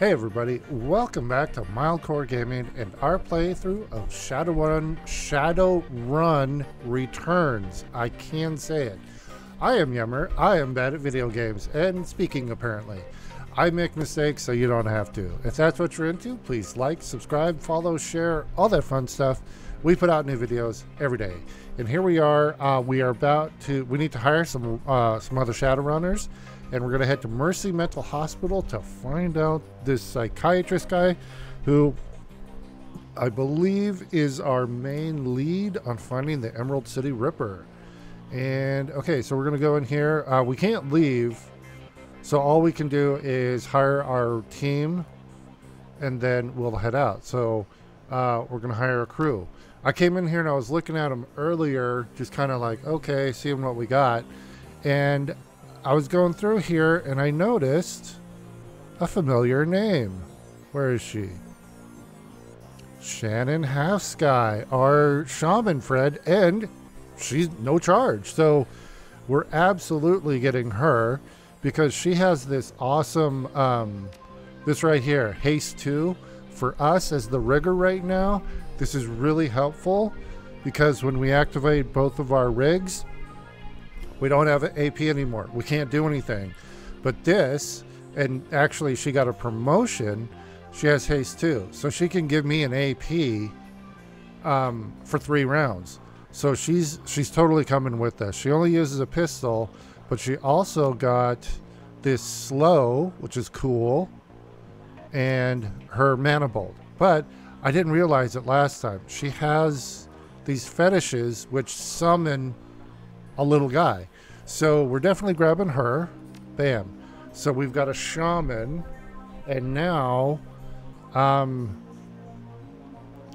Hey everybody, welcome back to Mildcore Gaming and our playthrough of Shadowrun Shadowrun Returns. I can say it. I am Yemor, I am bad at video games, and speaking apparently. I make mistakes so you don't have to. If that's what you're into, please like, subscribe, follow, share, all that fun stuff. We put out new videos every day. And here we are, uh, we are about to, we need to hire some, uh, some other Shadowrunners and we're going to head to Mercy Mental Hospital to find out this psychiatrist guy who I believe is our main lead on finding the Emerald City Ripper. And okay, so we're going to go in here. Uh, we can't leave, so all we can do is hire our team and then we'll head out. So uh, we're going to hire a crew. I came in here and I was looking at them earlier, just kind of like, okay, seeing what we got. And I was going through here and I noticed a familiar name. Where is she? Shannon Halfsky, our shaman Fred, and she's no charge. So we're absolutely getting her because she has this awesome, um, this right here, Haste 2. For us as the rigger right now, this is really helpful because when we activate both of our rigs, we don't have an AP anymore. We can't do anything. But this, and actually she got a promotion. She has haste too. So she can give me an AP um, for three rounds. So she's she's totally coming with us. She only uses a pistol, but she also got this slow, which is cool, and her mana bolt. But I didn't realize it last time. She has these fetishes which summon a little guy. So we're definitely grabbing her. Bam. So we've got a shaman, and now, um,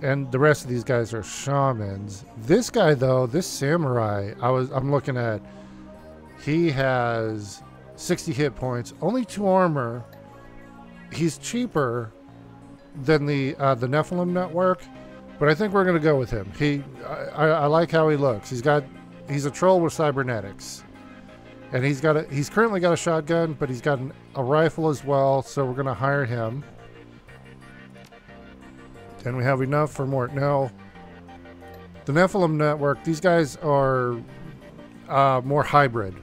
and the rest of these guys are shamans. This guy though, this samurai, I was I'm looking at, he has 60 hit points, only two armor. He's cheaper than the uh, the Nephilim network, but I think we're gonna go with him. He, I, I like how he looks. He's got, he's a troll with cybernetics and he's got a he's currently got a shotgun, but he's got an, a rifle as well. So we're gonna hire him, and we have enough for more. Now, the Nephilim network, these guys are uh, more hybrid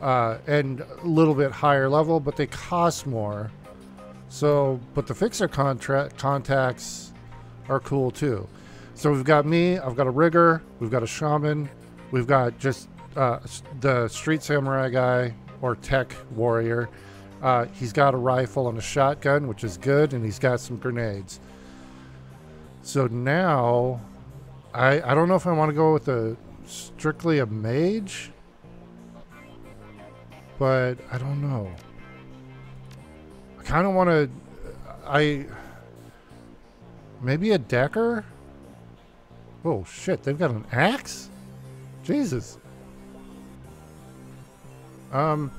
uh, and a little bit higher level, but they cost more. So, but the fixer contract contacts are cool too. So we've got me, I've got a rigger, we've got a shaman, we've got just uh, the street samurai guy or tech warrior. Uh, he's got a rifle and a shotgun, which is good, and he's got some grenades. So now, I I don't know if I want to go with a strictly a mage, but I don't know. Kind of want to. I maybe a decker. Oh shit! They've got an axe. Jesus. Um,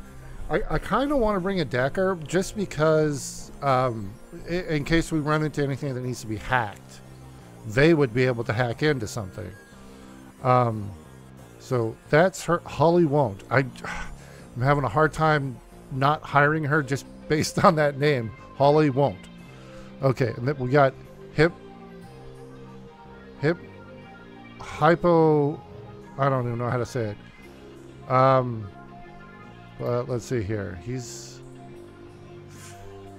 I, I kind of want to bring a Decker just because, um, in, in case we run into anything that needs to be hacked, they would be able to hack into something. Um, so that's her. Holly won't. I, I'm having a hard time not hiring her just based on that name. Holly won't. Okay, and then we got hip, hip, hypo. I don't even know how to say it. Um, but let's see here. He's.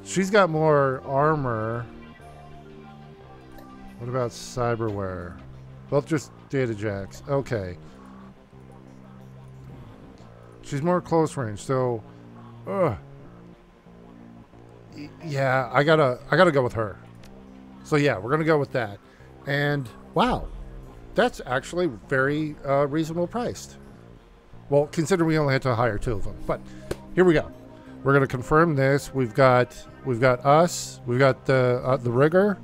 She's got more armor. What about cyberware? Both just data jacks. Okay. She's more close range, so. Ugh. Yeah, I gotta, I gotta go with her. So yeah, we're gonna go with that. And wow, that's actually very uh, reasonable priced. Well, considering we only had to hire two of them. But here we go. We're to confirm this. We've got we've got us. We've got the uh, the rigger.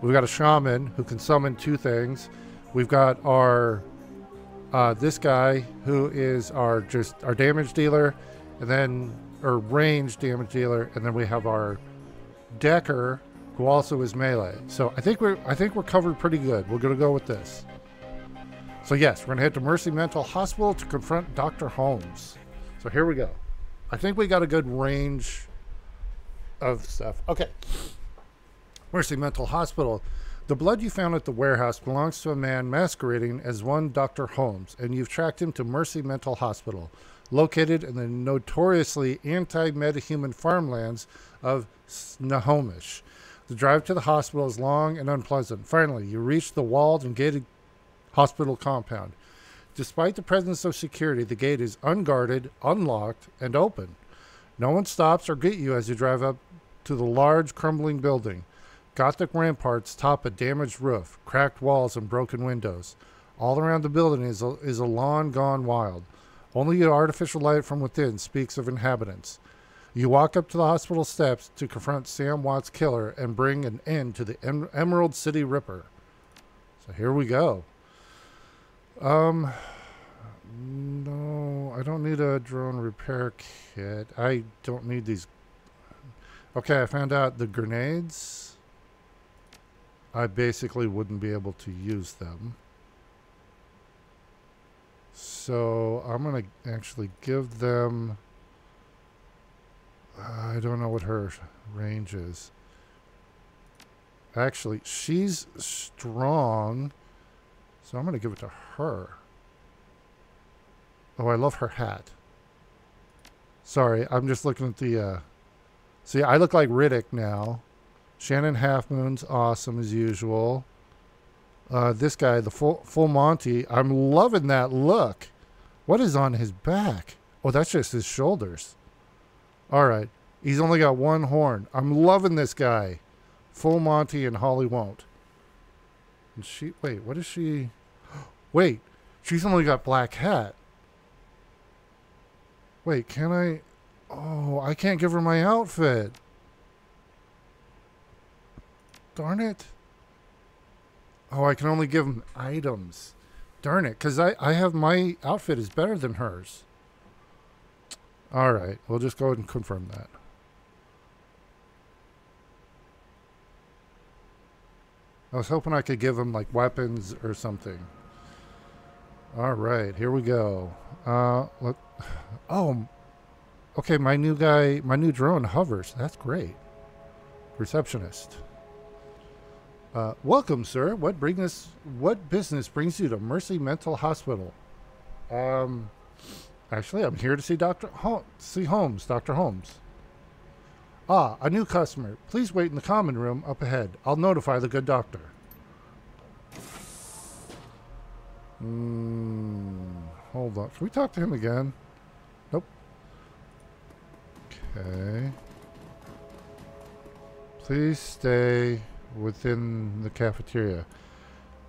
We've got a shaman who can summon two things. We've got our uh, this guy who is our just our damage dealer, and then or range damage dealer, and then we have our decker who also is melee. So I think we're I think we're covered pretty good. We're gonna go with this. So, yes, we're to head to Mercy Mental Hospital to confront Dr. Holmes. So, here we go. I think we got a good range of stuff. Okay. Mercy Mental Hospital. The blood you found at the warehouse belongs to a man masquerading as one Dr. Holmes, and you've tracked him to Mercy Mental Hospital, located in the notoriously anti metahuman farmlands of Snohomish. The drive to the hospital is long and unpleasant. Finally, you reach the walled and gated hospital compound. Despite the presence of security, the gate is unguarded, unlocked, and open. No one stops or greet you as you drive up to the large, crumbling building. Gothic ramparts top a damaged roof, cracked walls, and broken windows. All around the building is a, is a lawn gone wild. Only artificial light from within speaks of inhabitants. You walk up to the hospital steps to confront Sam Watt's killer and bring an end to the em- Emerald City Ripper. So here we go. Um, no, I don't need a drone repair kit. I don't need these. Okay, I found out the grenades. I basically wouldn't be able to use them. So I'm going to actually give them. I don't know what her range is. Actually, she's strong. So I'm going to give it to her. Oh, I love her hat. Sorry, I'm just looking at the. Uh, see, I look like Riddick now. Shannon Half Moon's awesome as usual. Uh, this guy, the full full Monty, I'm loving that look. What is on his back? Oh, that's just his shoulders. All right, he's only got one horn. I'm loving this guy. Full Monty and Holly won't. And she wait, what is she? Wait, she's only got black hat. Wait, can I? Oh, I can't give her my outfit. Darn it. Oh, I can only give them items. Darn it, because I, I have my outfit is better than hers. All right, we'll just go ahead and confirm that. I was hoping I could give him like weapons or something. All right, here we go. Uh, look. Oh, okay. My new guy, my new drone hovers. That's great. Receptionist. Uh, welcome, sir. What bring us? What business brings you to Mercy Mental Hospital? Um, actually, I'm here to see Doctor Hol- see Holmes. Doctor Holmes. Ah, a new customer. Please wait in the common room up ahead. I'll notify the good doctor. Hmm. Hold on. Can we talk to him again? Nope. Okay. Please stay within the cafeteria.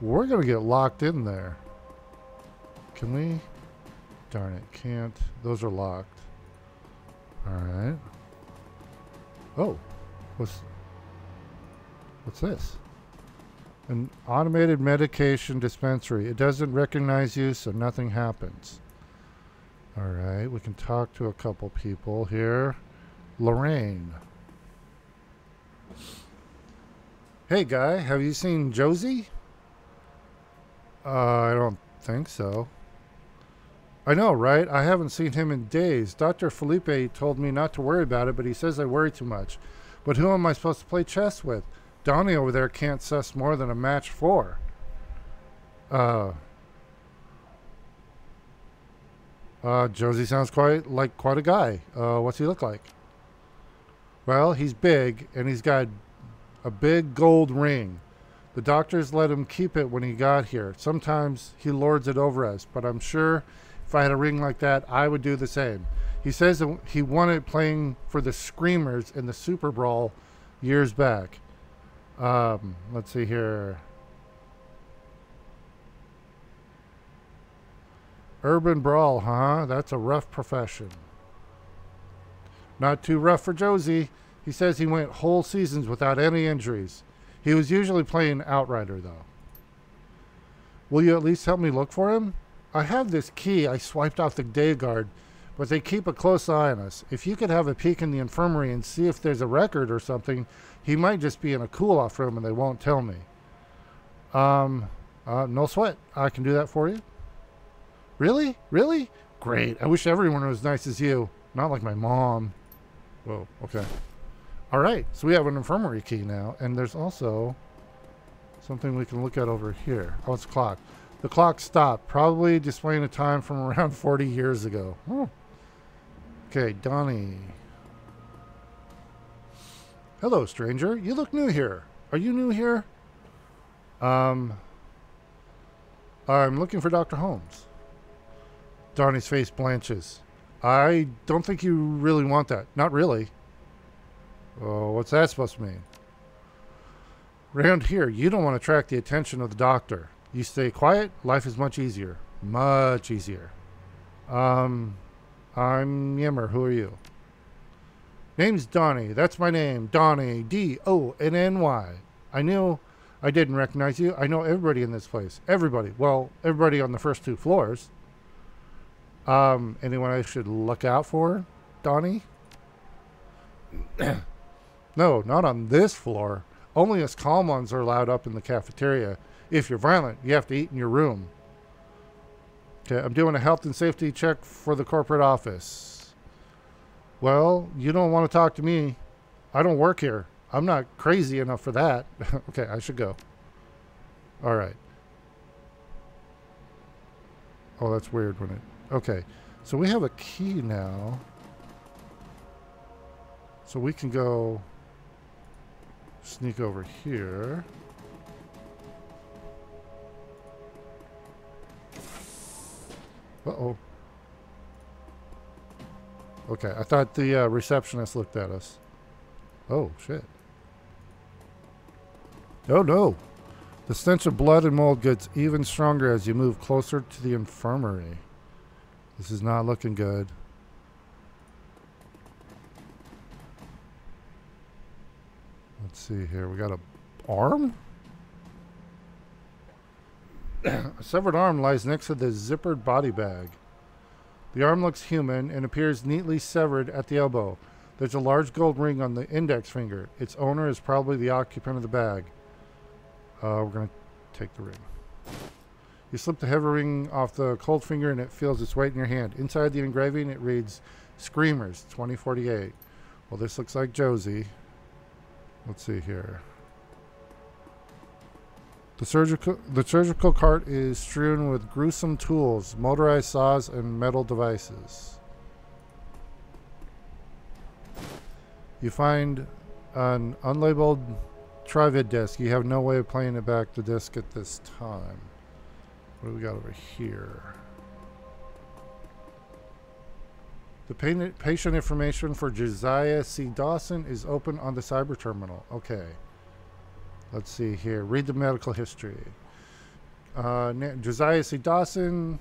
We're going to get locked in there. Can we? Darn it, can't. Those are locked. Alright. Oh. What's... What's this? An automated medication dispensary. It doesn't recognize you, so nothing happens. Alright, we can talk to a couple people here. Lorraine. Hey, guy, have you seen Josie? Uh, I don't think so. I know, right? I haven't seen him in days. Dr. Felipe told me not to worry about it, but he says I worry too much. But who am I supposed to play chess with? Donnie over there can't suss more than a match four. Uh, uh, Josie sounds quite like quite a guy. Uh, what's he look like? Well, he's big and he's got a big gold ring. The doctors let him keep it when he got here. Sometimes he lords it over us, but I'm sure if I had a ring like that, I would do the same. He says that he won it playing for the Screamers in the Super Brawl years back. Um, let's see here. Urban Brawl, huh? That's a rough profession. Not too rough for Josie. He says he went whole seasons without any injuries. He was usually playing Outrider, though. Will you at least help me look for him? I have this key I swiped off the day guard, but they keep a close eye on us. If you could have a peek in the infirmary and see if there's a record or something, he might just be in a cool off room and they won't tell me. Um, Uh, no sweat. I can do that for you. Really? Really? Great. I wish everyone was nice as you. Not like my mom. Whoa, okay. All right, so we have an infirmary key now, and there's also something we can look at over here. Oh, it's a clock. The clock stopped, probably displaying a time from around 40 years ago. Oh. Okay, Donnie. Hello, stranger. You look new here. Are you new here? Um, I'm looking for Dr. Holmes. Donnie's face blanches. I don't think you really want that. Not really. Oh, what's that supposed to mean? Around here, you don't want to attract the attention of the doctor. You stay quiet, life is much easier. Much easier. Um, I'm Yemor. Who are you? Name's Donnie. That's my name. Donnie. D O N N Y. I knew I didn't recognize you. I know everybody in this place. Everybody. Well, everybody on the first two floors. Um, anyone I should look out for, Donnie? no, not on this floor. Only us calm ones are allowed up in the cafeteria. If you're violent, you have to eat in your room. Okay, I'm doing a health and safety check for the corporate office. Well, you don't want to talk to me. I don't work here. I'm not crazy enough for that. okay, I should go. All right. Oh, that's weird when it... Okay, so we have a key now. So we can go sneak over here. Uh-oh. Okay, I thought the uh, receptionist looked at us. Oh, shit. Oh, no. The stench of blood and mold gets even stronger as you move closer to the infirmary. This is not looking good. Let's see here. We got a arm? a severed arm lies next to the zippered body bag. The arm looks human and appears neatly severed at the elbow. There's a large gold ring on the index finger. Its owner is probably the occupant of the bag. Uh, we're going to take the ring. You slip the heavy ring off the cold finger and it feels its weight in your hand. Inside the engraving, it reads Screamers 2048. Well, this looks like Josie. Let's see here. The surgical the surgical cart is strewn with gruesome tools, motorized saws, and metal devices. You find an unlabeled Trivid disc. You have no way of playing it back the disc at this time. What do we got over here? The patient information for Josiah C. Dawson is open on the cyber terminal. Okay. Let's see here. Read the medical history. Uh, Josiah C. Dawson,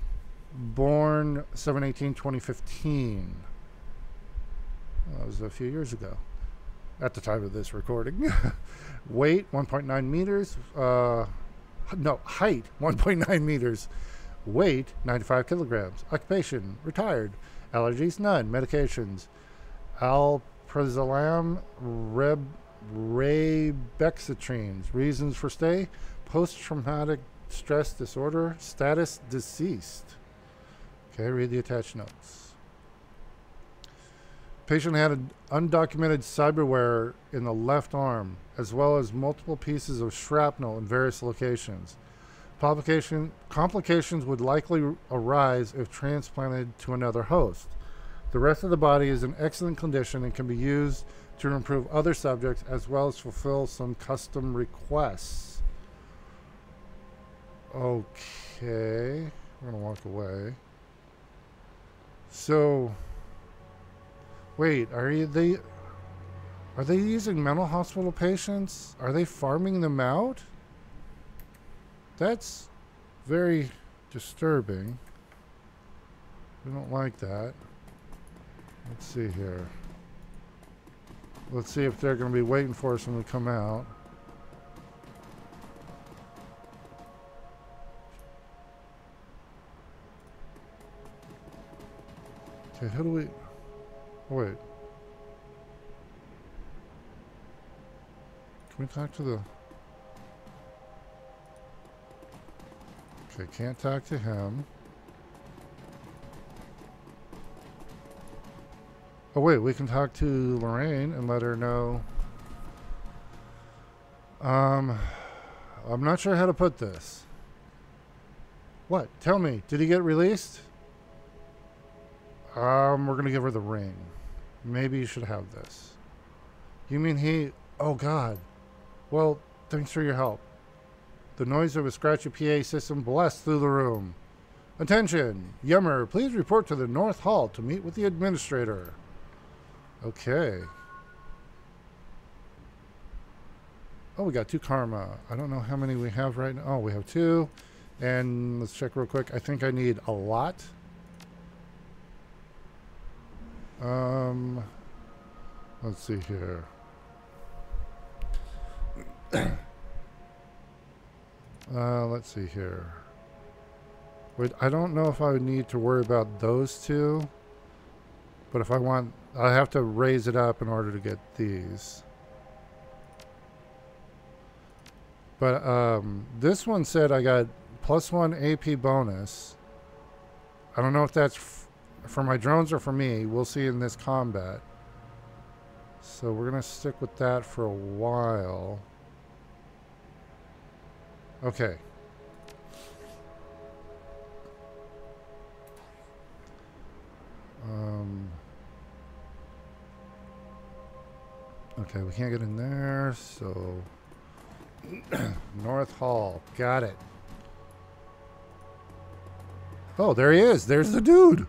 born 718 2015. That was a few years ago at the time of this recording. Weight 1.9 meters. Uh, no, height 1.9 meters. Weight 95 kilograms. Occupation retired. Allergies none. Medications alprazolam, reb. Reasons for stay post traumatic stress disorder. Status deceased. Okay, read the attached notes. Patient had an undocumented cyberware in the left arm, as well as multiple pieces of shrapnel in various locations. Complications would likely arise if transplanted to another host. The rest of the body is in excellent condition and can be used to improve other subjects as well as fulfill some custom requests. Okay, we're to walk away. So, Wait, are they are they using mental hospital patients? Are they farming them out? That's very disturbing. We don't like that. Let's see here. Let's see if they're going to be waiting for us when we come out. Okay, how do we... Oh, wait. Can we talk to the... Okay, can't talk to him. Oh wait, we can talk to Lorraine and let her know. Um, I'm not sure how to put this. What? Tell me, did he get released? Um, we're gonna give her the ring. Maybe you should have this. You mean he... Oh, God. Well, thanks for your help. The noise of a scratchy PA system blasts through the room. Attention! Yemor, please report to the North Hall to meet with the administrator. Okay. Oh, we got two karma. I don't know how many we have right now. Oh, we have two. And let's check real quick. I think I need a lot. Um, let's see here. uh, let's see here. Wait, I don't know if I would need to worry about those two. But if I want, I have to raise it up in order to get these. But um, this one said I got plus one AP bonus. I don't know if that's for my drones or for me. We'll see in this combat. So we're going to stick with that for a while. Okay. Um, okay, we can't get in there, so... North Hall. Got it. Oh, there he is. There's the dude.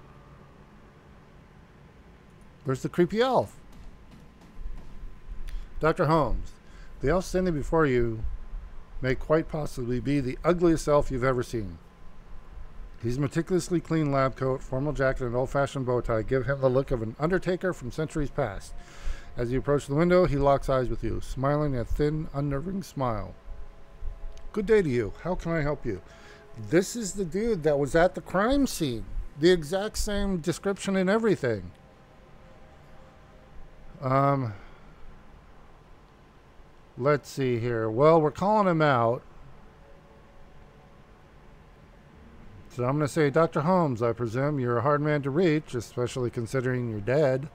There's the creepy elf. Dr. Holmes, the elf standing before you may quite possibly be the ugliest elf you've ever seen. His meticulously clean lab coat, formal jacket, and old-fashioned bow tie give him the look of an undertaker from centuries past. As you approach the window, he locks eyes with you, smiling a thin, unnerving smile. Good day to you. How can I help you? This is the dude that was at the crime scene. The exact same description and everything. Um, let's see here. Well, we're calling him out. So I'm going to say, Dr. Holmes, I presume you're a hard man to reach, especially considering you're dead.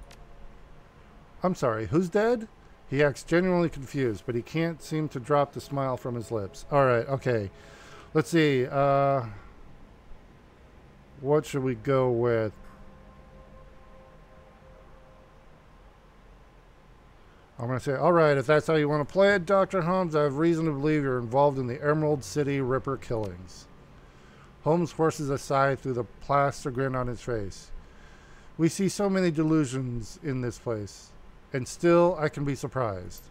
I'm sorry, who's dead? He acts genuinely confused, but he can't seem to drop the smile from his lips. All right, okay. Let's see. Uh, what should we go with? I'm going to say, all right, if that's how you want to play it, Dr. Holmes, I have reason to believe you're involved in the Emerald City Ripper killings. Holmes forces a sigh through the plaster grin on his face. We see so many delusions in this place, and still I can be surprised.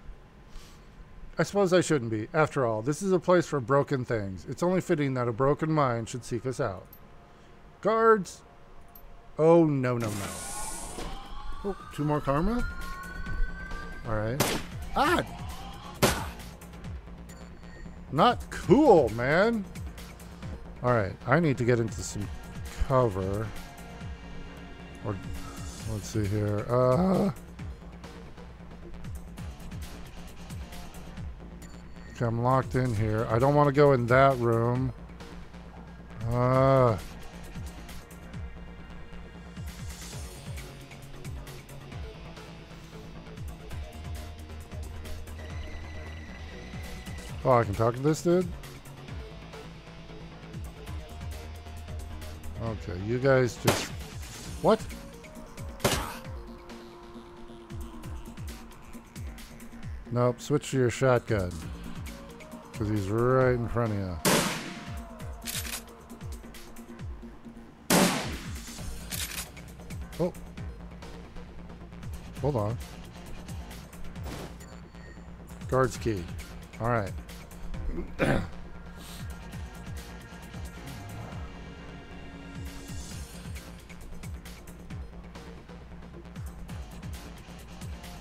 I suppose I shouldn't be. After all, this is a place for broken things. It's only fitting that a broken mind should seek us out. Guards! Oh, no, no, no. Oh, two more karma? Alright. Ah! Not cool, man! Alright, I need to get into some cover. Or, let's see here. Uh... Okay, I'm locked in here. I don't want to go in that room. Uh... Oh, I can talk to this dude? Okay, you guys just... What? Nope, switch to your shotgun. Because he's right in front of you. Oh. Hold on. Guard's key. Alright.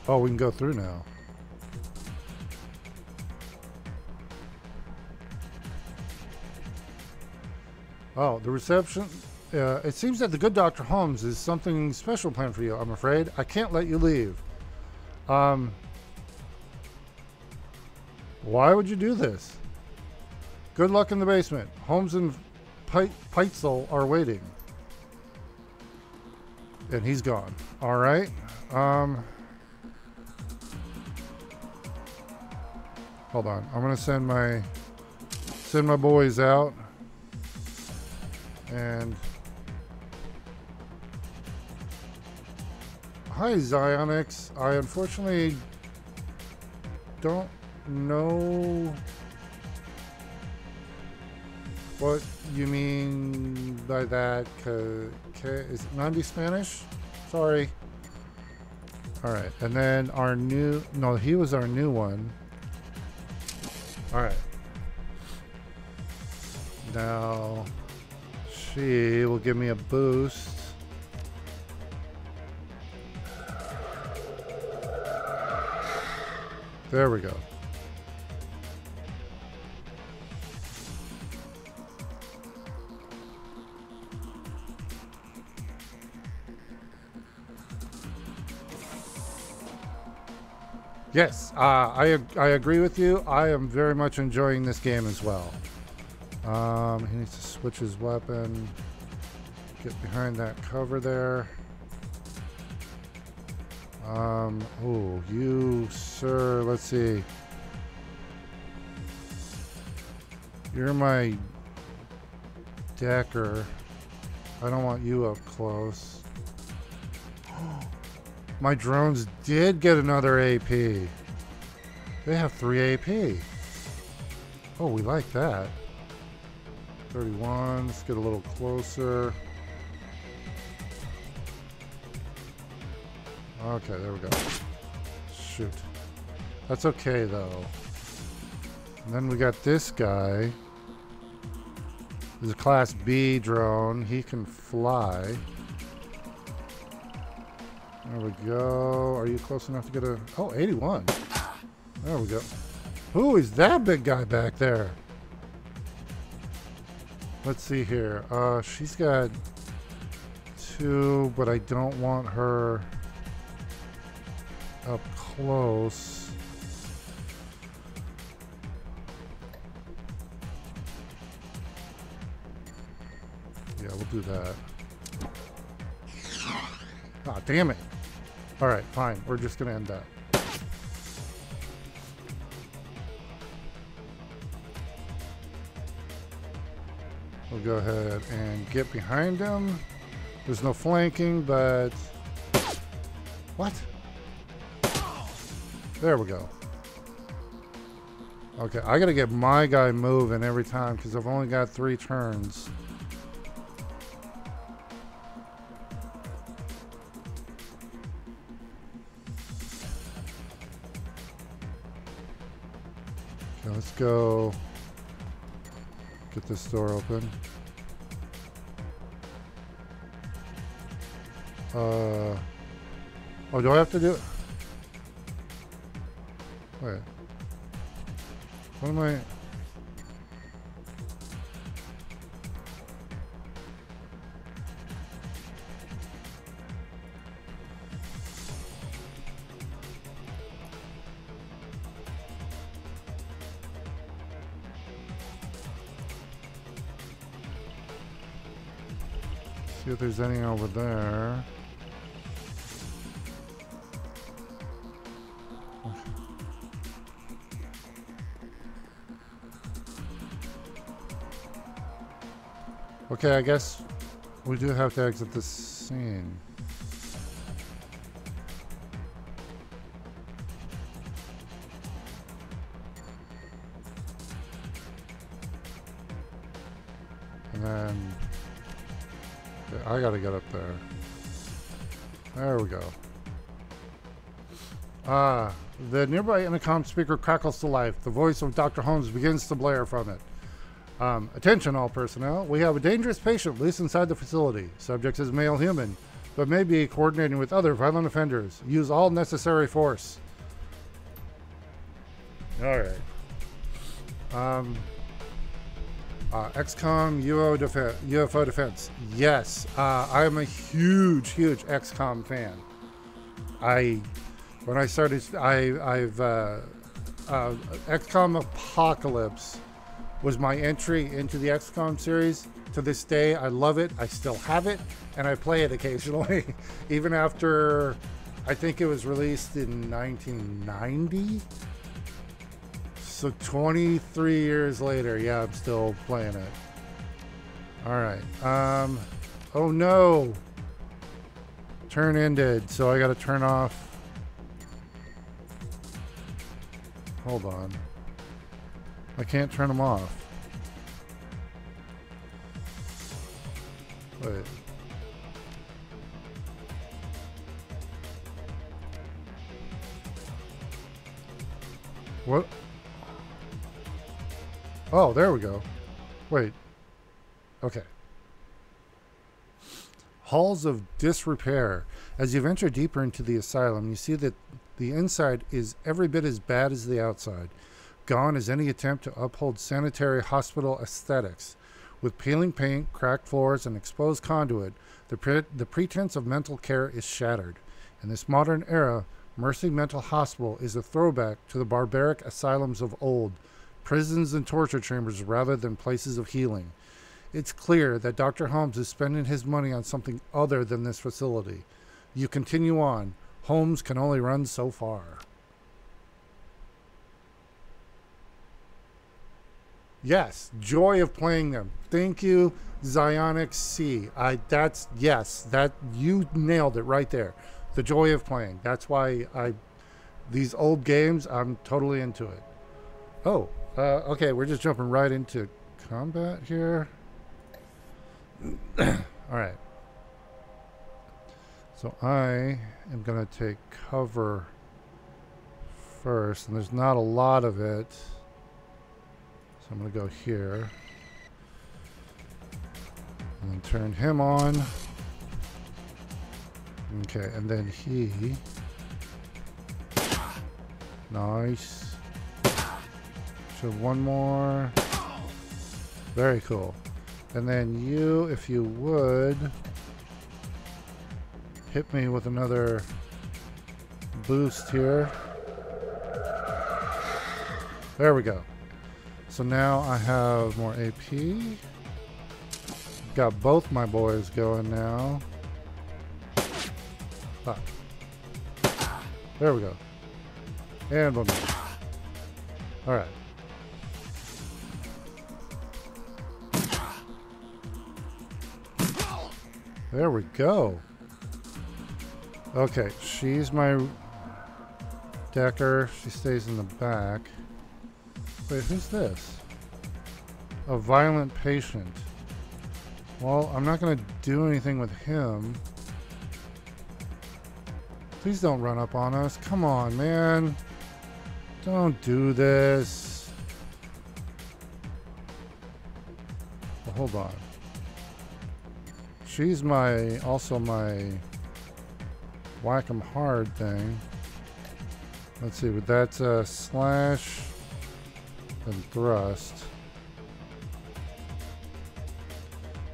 Oh, we can go through now. Oh, the reception. Uh, it seems that the good Dr. Holmes is something special planned for you, I'm afraid. I can't let you leave. Um, why would you do this? Good luck in the basement. Holmes and Peitzel are waiting. And he's gone. All right. Um, hold on. I'm gonna send my send my boys out and hi Zionix. I unfortunately don't know what you mean by that? that. Is it Nandi Spanish? Sorry. All right, and then our new, no, he was our new one. All right. Now, she will give me a boost. There we go. Yes, uh, I, I agree with you. I am very much enjoying this game as well. Um, he needs to switch his weapon. Get behind that cover there. Um, oh, you, sir, let's see. You're my decker. I don't want you up close. My drones did get another AP. They have three AP. Oh, we like that. 31, let's get a little closer. Okay, there we go. Shoot. That's okay, though. And then we got this guy. Is a Class B drone. He can fly. There we go. Are you close enough to get a... Oh, 81. There we go. Who is that big guy back there? Let's see here. Uh, she's got two, but I don't want her up close. Yeah, we'll do that. Ah, damn it. Alright, fine. We're just going to end that. We'll go ahead and get behind him. There's no flanking, but... What? There we go. Okay, I gotta get my guy moving every time because I've only got three turns. Go get this door open. Uh, oh, do I have to do it? Wait. What am I... if there's any over there. Okay, I guess we do have to exit the scene. I gotta get up there. There we go. Ah, the nearby intercom speaker crackles to life. The voice of Dr. Holmes begins to blare from it. Um, attention, all personnel. We have a dangerous patient loose inside the facility. Subject is male human, but may be coordinating with other violent offenders. Use all necessary force. All right. Um, uh, XCOM UFO, def- UFO defense. Yes, uh, I'm a huge, huge XCOM fan. I, when I started, I, I've uh, uh XCOM Apocalypse was my entry into the XCOM series. To this day, I love it. I still have it, and I play it occasionally, even after I think it was released in 1990. So 23 years later, yeah, I'm still playing it. All right. Um, oh no. Turn ended, so I got to turn off. Hold on. I can't turn them off. Wait. What? Oh, there we go. Wait. Okay. Halls of disrepair. As you venture deeper into the asylum, you see that the inside is every bit as bad as the outside. Gone is any attempt to uphold sanitary hospital aesthetics. With peeling paint, cracked floors, and exposed conduit, the, pre- the pretense of mental care is shattered. In this modern era, Mercy Mental Hospital is a throwback to the barbaric asylums of old, prisons and torture chambers rather than places of healing. It's clear that Dr. Holmes is spending his money on something other than this facility. You continue on. Holmes can only run so far. Yes, joy of playing them. Thank you, Zionic C. I that's yes, that you nailed it right there. The joy of playing. That's why I these old games, I'm totally into it. Oh, uh, okay, we're just jumping right into combat here. All right. So I am going to take cover first, and there's not a lot of it. So I'm going to go here. And then turn him on. Okay, and then he. Nice. So one more. Very cool. And then you, if you would, hit me with another boost here. There we go. So now I have more AP. Got both my boys going now. Ah. There we go. And one more. Alright. There we go. Okay, she's my Decker. She stays in the back. Wait, who's this? A violent patient. Well, I'm not going to do anything with him. Please don't run up on us. Come on, man. Don't do this. Well, hold on. She's my, also my whack 'em hard thing. Let's see, but that's a uh, slash and thrust.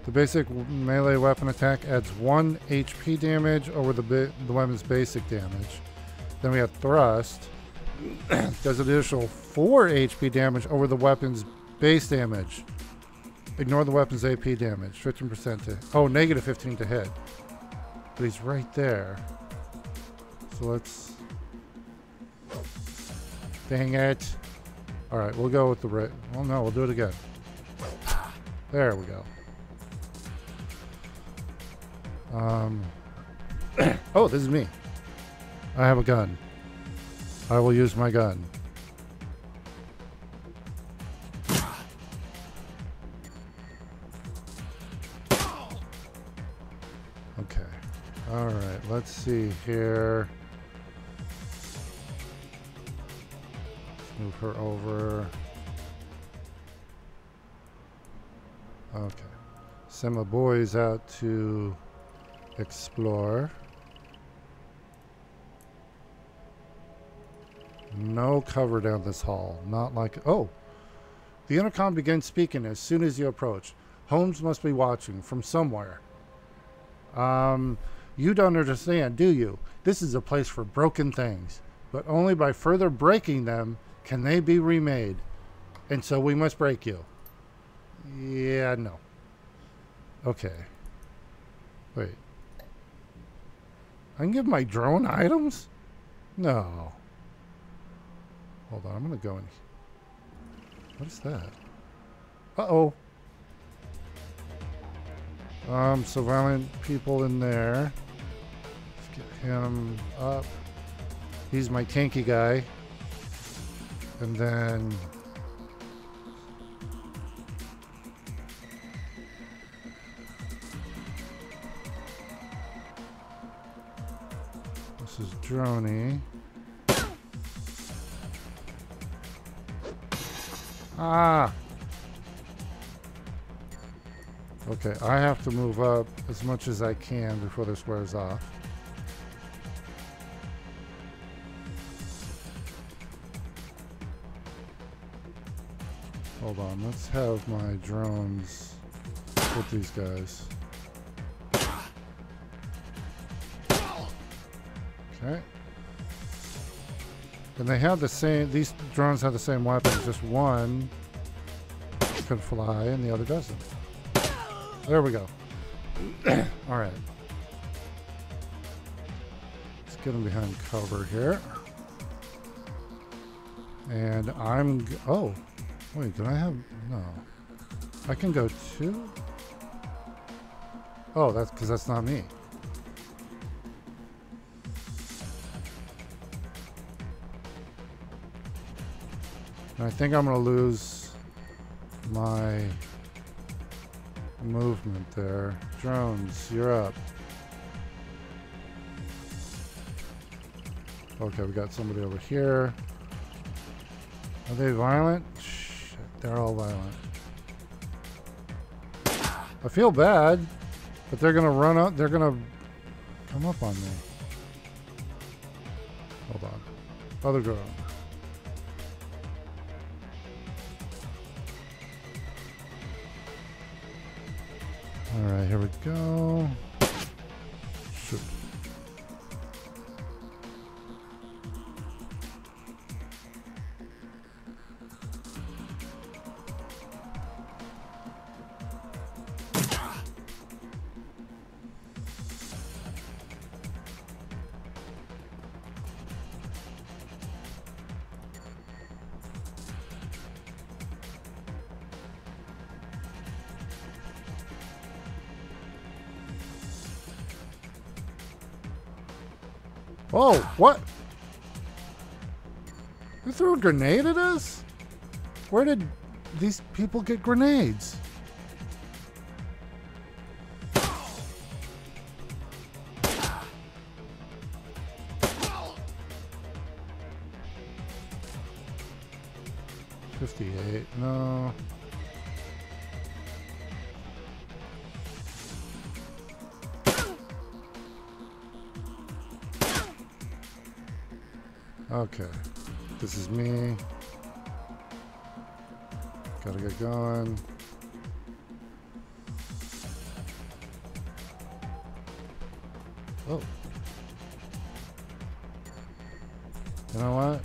The basic melee weapon attack adds 1 HP damage over the, the weapon's basic damage. Then we have thrust. does additional 4 HP damage over the weapon's base damage. Ignore the weapon's AP damage. 15% to... Oh, negative 15 to hit. But he's right there. So let's... Dang it. Alright, we'll go with the... Right. Well, no, we'll do it again. There we go. Um... oh, this is me. I have a gun. I will use my gun. Alright, let's see here. Let's move her over. Okay. Send my boys out to explore. No cover down this hall. Not like... Oh! The intercom begins speaking as soon as you approach. Holmes must be watching from somewhere. Um... You don't understand, do you? This is a place for broken things, but only by further breaking them can they be remade. And so we must break you. Yeah, no. Okay. Wait. I can give my drone items? No. Hold on, I'm gonna go in. What is that? Uh-oh. Um, so violent people in there. Get him up. He's my tanky guy. And then... This is Droney. Ah! Okay, I have to move up as much as I can before this wears off. Hold on, let's have my drones with these guys. Okay. And they have the same, these drones have the same weapons, just one can fly and the other doesn't. There we go. All right. Let's get them behind cover here. And I'm, oh, wait, did I have, no. I can go two? Oh, that's because that's not me. And I think I'm going to lose my movement there. Drones, you're up. Okay, we got somebody over here. Are they violent? They're all violent. I feel bad, but they're gonna run up, they're gonna come up on me. Hold on. Other drone. Alright, here we go. Grenade at us? Where did these people get grenades? This is me. Gotta get going. Oh. You know what?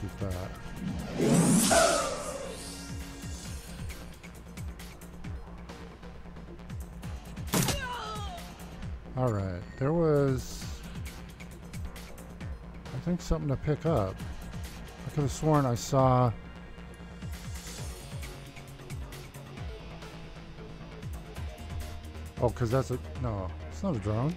Do that. Alright, there was think something to pick up. I could have sworn I saw Oh, because that's a no, it's not a drone.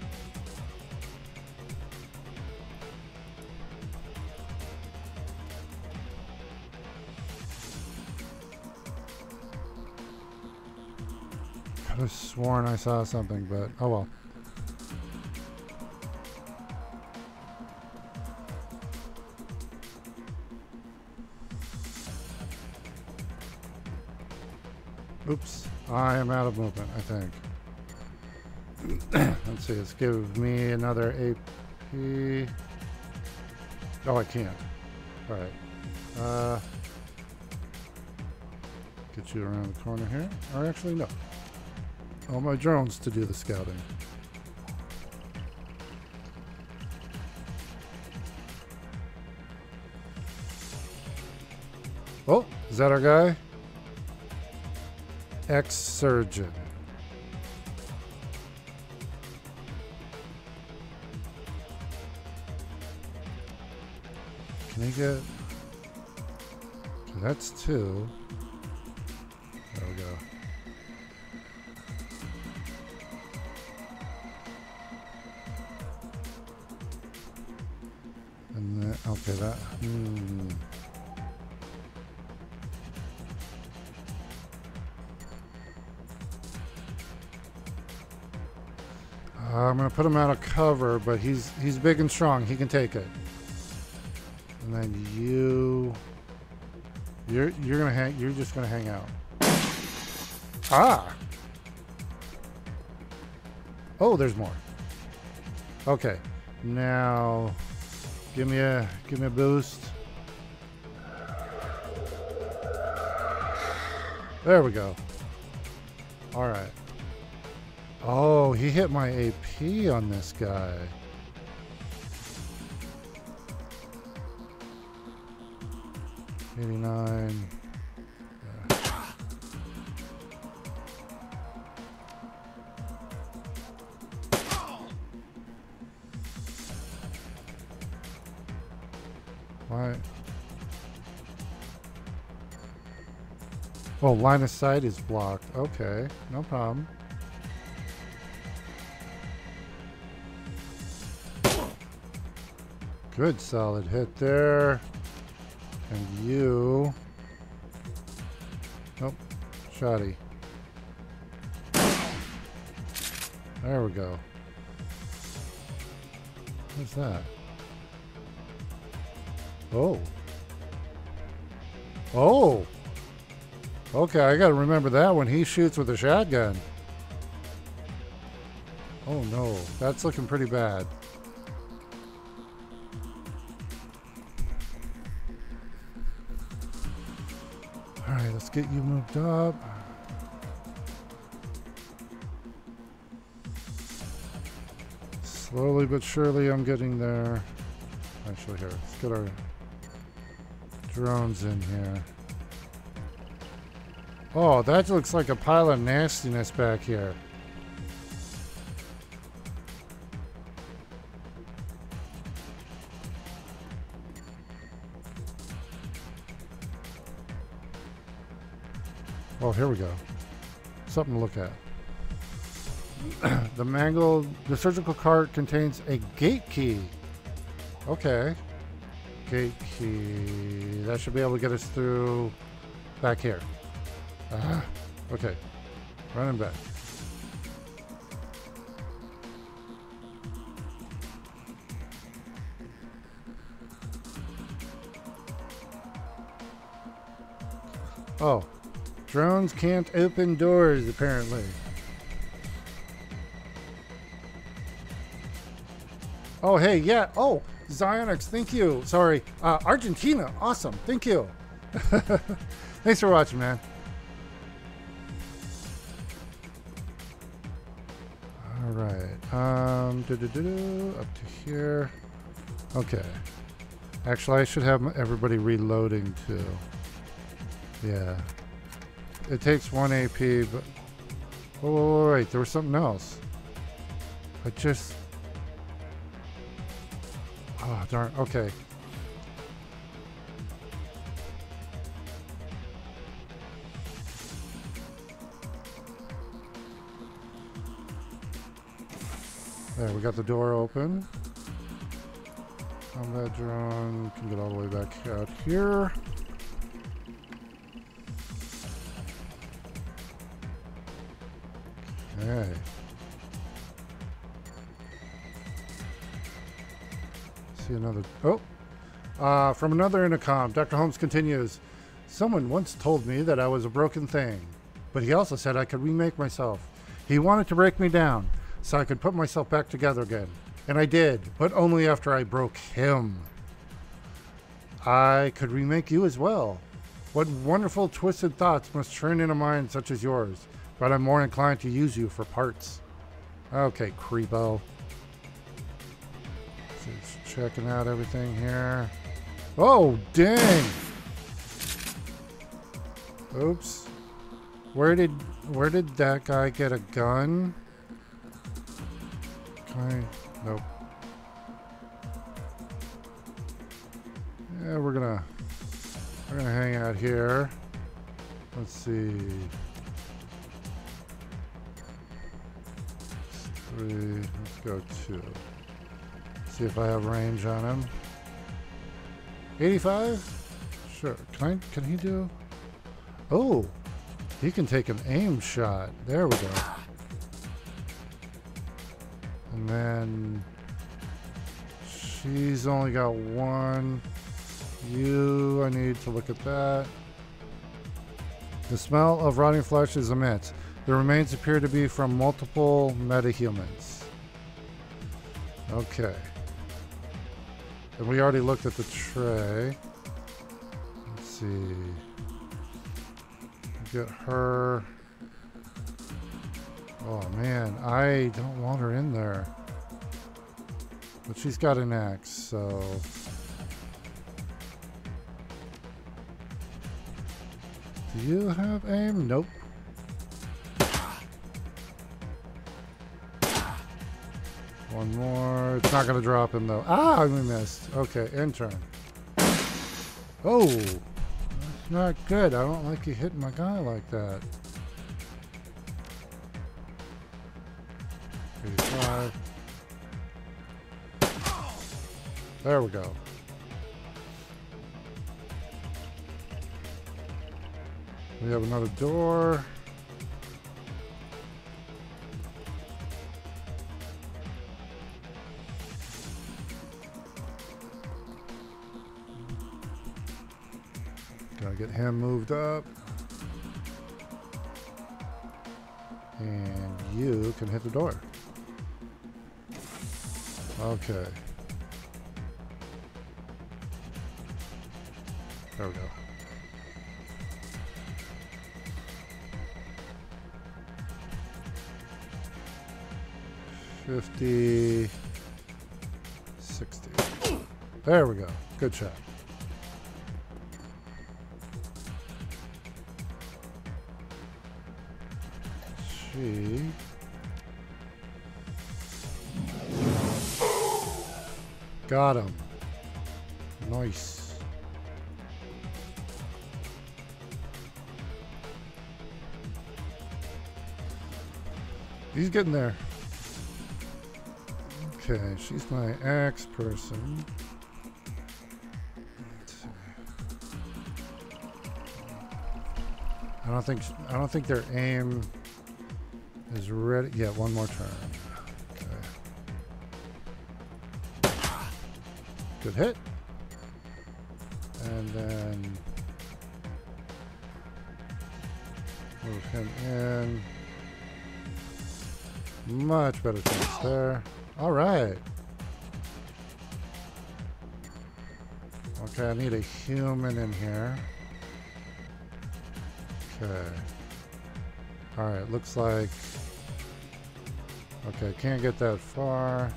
I could have sworn I saw something, but oh well. I am out of movement, I think. Let's see, let's give me another AP. Oh, I can't. Alright. Uh, get you around the corner here. Or actually, no. All my drones to do the scouting. Oh, is that our guy? Ex-surgeon. Can I get... That's two. Put him out of cover, but he's he's big and strong. He can take it. And then you, you're you're gonna hang. You're just gonna hang out. Ah. Oh, there's more. Okay. Now, give me a give me a boost. There we go. All right. Oh, he hit my AP on this guy. Eighty-nine. Yeah. Why? Oh, line of sight is blocked. Okay, no problem. Good solid hit there. And you. Nope. Shoddy. There we go. What's that? Oh. Oh. Okay, I gotta remember that when he shoots with a shotgun. Oh no, that's looking pretty bad. Alright, let's get you moved up. Slowly but surely I'm getting there. Actually here, let's get our drones in here. Oh, that looks like a pile of nastiness back here. Here we go. Something to look at. the mangled, the surgical cart contains a gate key. Okay. Gate key. That should be able to get us through back here. Uh, okay. Running back. Oh. Drones can't open doors, apparently. Oh, hey, yeah. Oh, Zionix, thank you. Sorry. Uh, Argentina, awesome. Thank you. Thanks for watching, man. All right. Um, doo -doo -doo up to here. Okay. Actually, I should have everybody reloading too. Yeah. It takes one AP, but... Oh, wait, there was something else. I just... Oh, darn, okay. There, we got the door open. Combat drone can get all the way back out here. Another. Oh! Uh, from another intercom, Dr. Holmes continues. Someone once told me that I was a broken thing, but he also said I could remake myself. He wanted to break me down so I could put myself back together again. And I did, but only after I broke him. I could remake you as well. What wonderful twisted thoughts must turn in a mind such as yours but I'm more inclined to use you for parts. Okay, creepo. Just checking out everything here. Oh, dang! Oops. Where did where did that guy get a gun? I? Nope. Yeah, we're gonna we're gonna hang out here. Let's see. Three. Let's go two. See if I have range on him. 85? Sure. Can I? Can he do? Oh, he can take an aim shot. There we go. And then she's only got one. You, I need to look at that. The smell of rotting flesh is immense. The remains appear to be from multiple metahumans. Okay. And we already looked at the tray. Let's see. Get her. Oh man, I don't want her in there. But she's got an axe, so. Do you have aim? Nope. One more. It's not going to drop him though. Ah, we missed. Okay, intern. Oh, that's not good. I don't like you hitting my guy like that. 85. There we go. We have another door. Get him moved up. And you can hit the door. Okay. There we go. Fifty, sixty. There we go. Good shot. Got him. Nice. He's getting there. Okay, she's my axe person. I don't think I don't think their aim is ready. Yeah, one more turn. Good hit. And then move him in. Much better chance there. All right. Okay, I need a human in here. Okay. All right, looks like... Okay, can't get that far.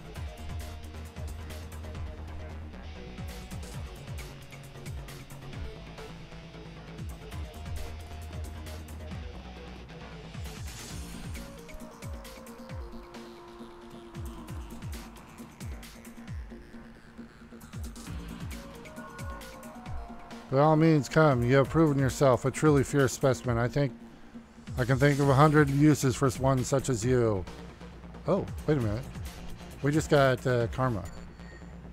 By all means, come. You have proven yourself a truly fierce specimen. I think I can think of a hundred uses for one such as you. Oh, wait a minute. We just got uh, karma.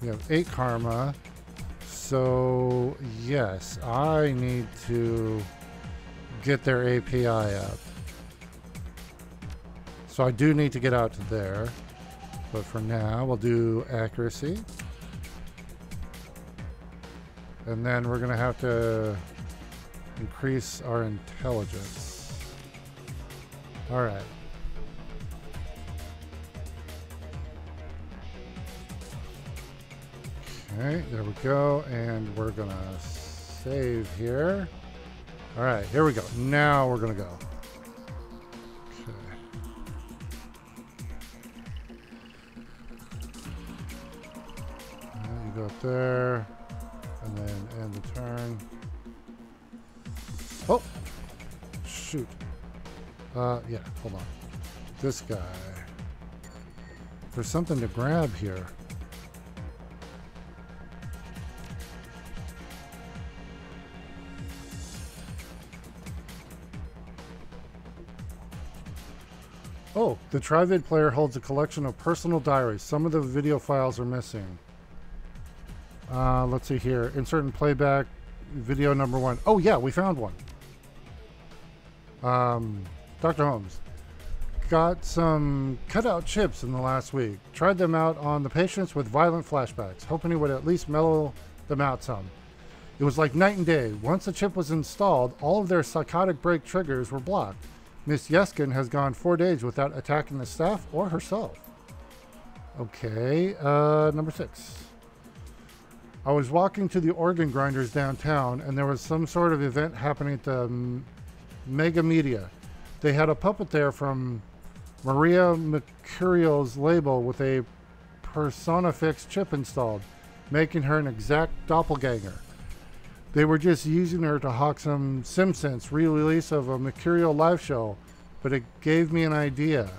We have eight karma. So, yes, I need to get their API up. So I do need to get out to there. But for now, we'll do accuracy. And then we're going to have to increase our intelligence. All right. Okay, there we go. And we're going to save here. All right, here we go. Now we're going to go. Okay. You go up there shoot. Uh, yeah, hold on. This guy. There's something to grab here. Oh, the Trivid player holds a collection of personal diaries. Some of the video files are missing. Uh, let's see here. Insert and playback video number one. Oh, yeah, we found one. Um, Dr. Holmes. Got some cutout chips in the last week. Tried them out on the patients with violent flashbacks, hoping it would at least mellow them out some. It was like night and day. Once the chip was installed, all of their psychotic break triggers were blocked. Miss Yeskin has gone four days without attacking the staff or herself. Okay, uh, number six. I was walking to the organ grinders downtown, and there was some sort of event happening at the Mega Media. They had a puppet there from Maria Mercurial's label with a Personafix chip installed, making her an exact doppelganger. They were just using her to hawk some SimSense re-release of a Mercurial live show, but it gave me an idea.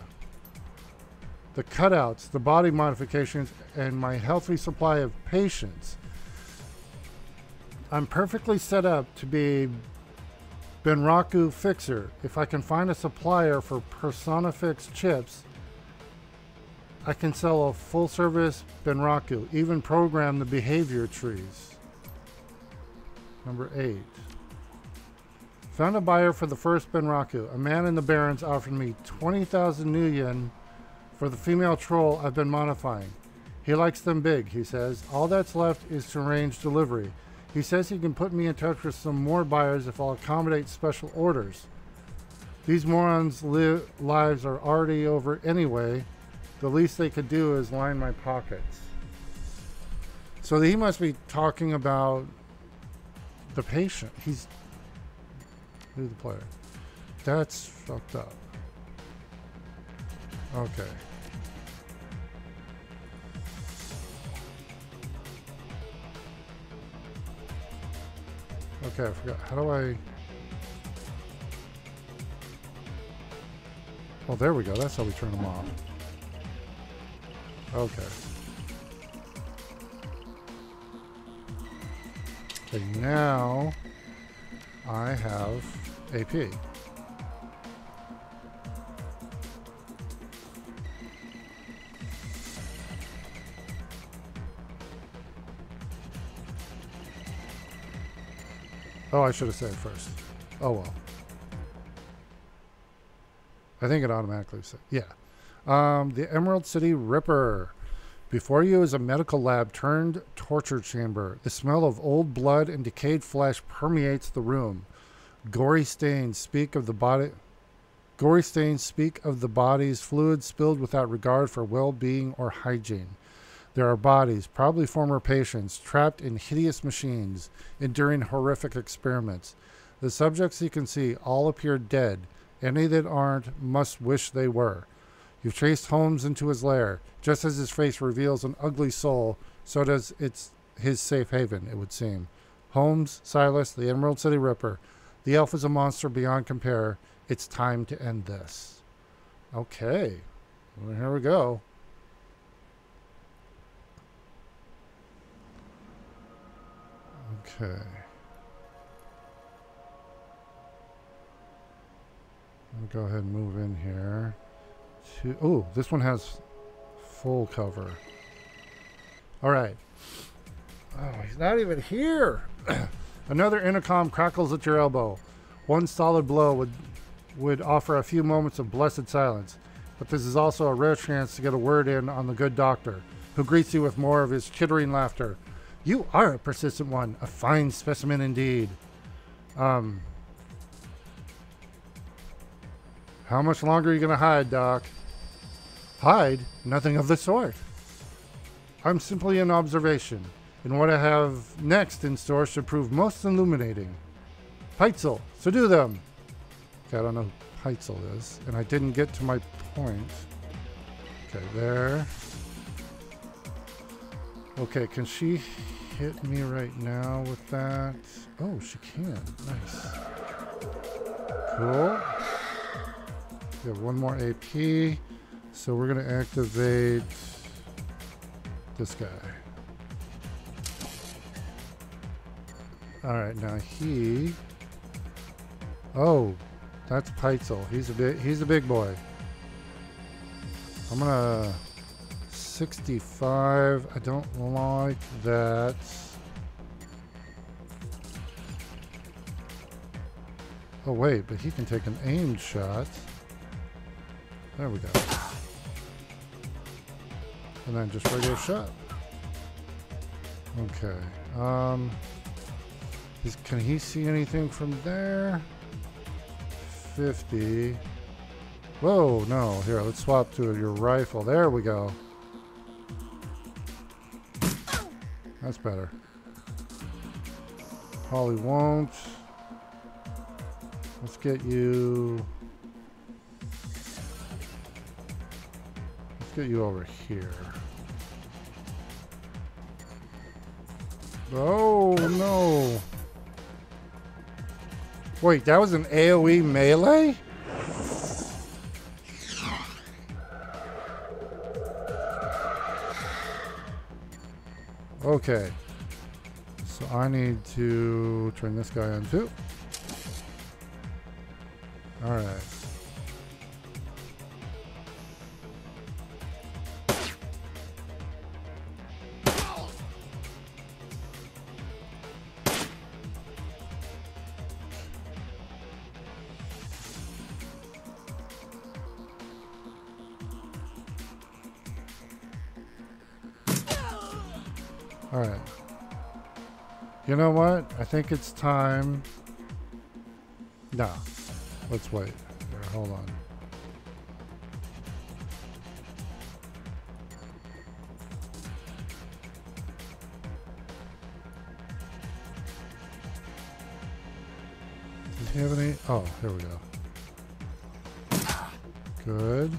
The cutouts, the body modifications, and my healthy supply of patience. I'm perfectly set up to be Bunraku Fixer. If I can find a supplier for Personafix chips, I can sell a full service Bunraku, even program the behavior trees. Number eight. Found a buyer for the first Bunraku. A man in the Barrens offered me 20,000 new yen for the female troll I've been modifying. He likes them big, he says. All that's left is to arrange delivery. He says he can put me in touch with some more buyers if I'll accommodate special orders. These morons' li lives are already over anyway. The least they could do is line my pockets. So he must be talking about the patient. He's who's the player. That's fucked up. Okay. Okay, I forgot. How do I... Oh, there we go. That's how we turn them off. Okay. Okay, now I have AP. Oh, I should have said first. Oh well. I think it automatically said, yeah. Um, the Emerald City Ripper. Before you is a medical lab turned torture chamber. The smell of old blood and decayed flesh permeates the room. Gory stains speak of the body. Gory stains speak of the body's fluids spilled without regard for well-being or hygiene. There are bodies, probably former patients, trapped in hideous machines, enduring horrific experiments. The subjects you can see all appear dead. Any that aren't must wish they were. You've traced Holmes into his lair. Just as his face reveals an ugly soul, so does its his safe haven, it would seem. Holmes, Silas, the Emerald City Ripper. The elf is a monster beyond compare. It's time to end this. Okay. Well, here we go. Okay. I'll go ahead and move in here. To, oh, this one has full cover. All right. Oh, he's not even here. Another intercom crackles at your elbow. One solid blow would would offer a few moments of blessed silence, but this is also a rare chance to get a word in on the good doctor, who greets you with more of his chittering laughter. You are a persistent one, a fine specimen indeed. Um, how much longer are you going to hide, Doc? Hide? Nothing of the sort. I'm simply an observation, and what I have next in store should prove most illuminating. Peitzel, subdue them! Okay, I don't know who Peitzel is, and I didn't get to my point. Okay, there. Okay, can she hit me right now with that? Oh, she can. Nice. Cool. We have one more AP. So we're going to activate this guy. All right, now he. Oh, that's Peitzel. He's a big. He's a big boy. I'm gonna 65. I don't like that. Oh wait, but he can take an aimed shot. There we go. And then just regular shot. Okay. Um. Is, can he see anything from there? 50. Whoa, no. Here, let's swap to your rifle. There we go. That's better. Holly won't. Let's get you... Let's get you over here. Oh, no. Wait, that was an AoE melee? Okay. So I need to turn this guy on too. Alright. You know what? I think it's time. No. Let's wait. Here, hold on. Does he have any? Oh, here we go. Good.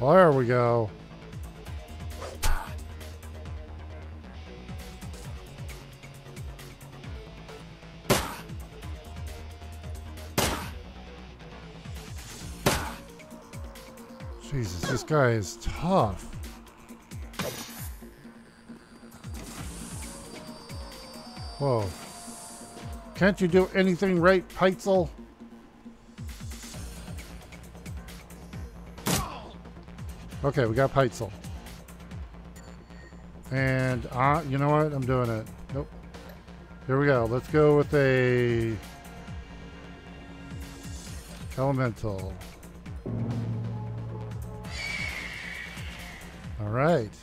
There we go. Jesus, this guy is tough. Whoa. Can't you do anything right, Peitzel? Okay, we got Peitzel. And, uh, you know what? I'm doing it. Nope. Here we go. Let's go with a... Elemental. Alright.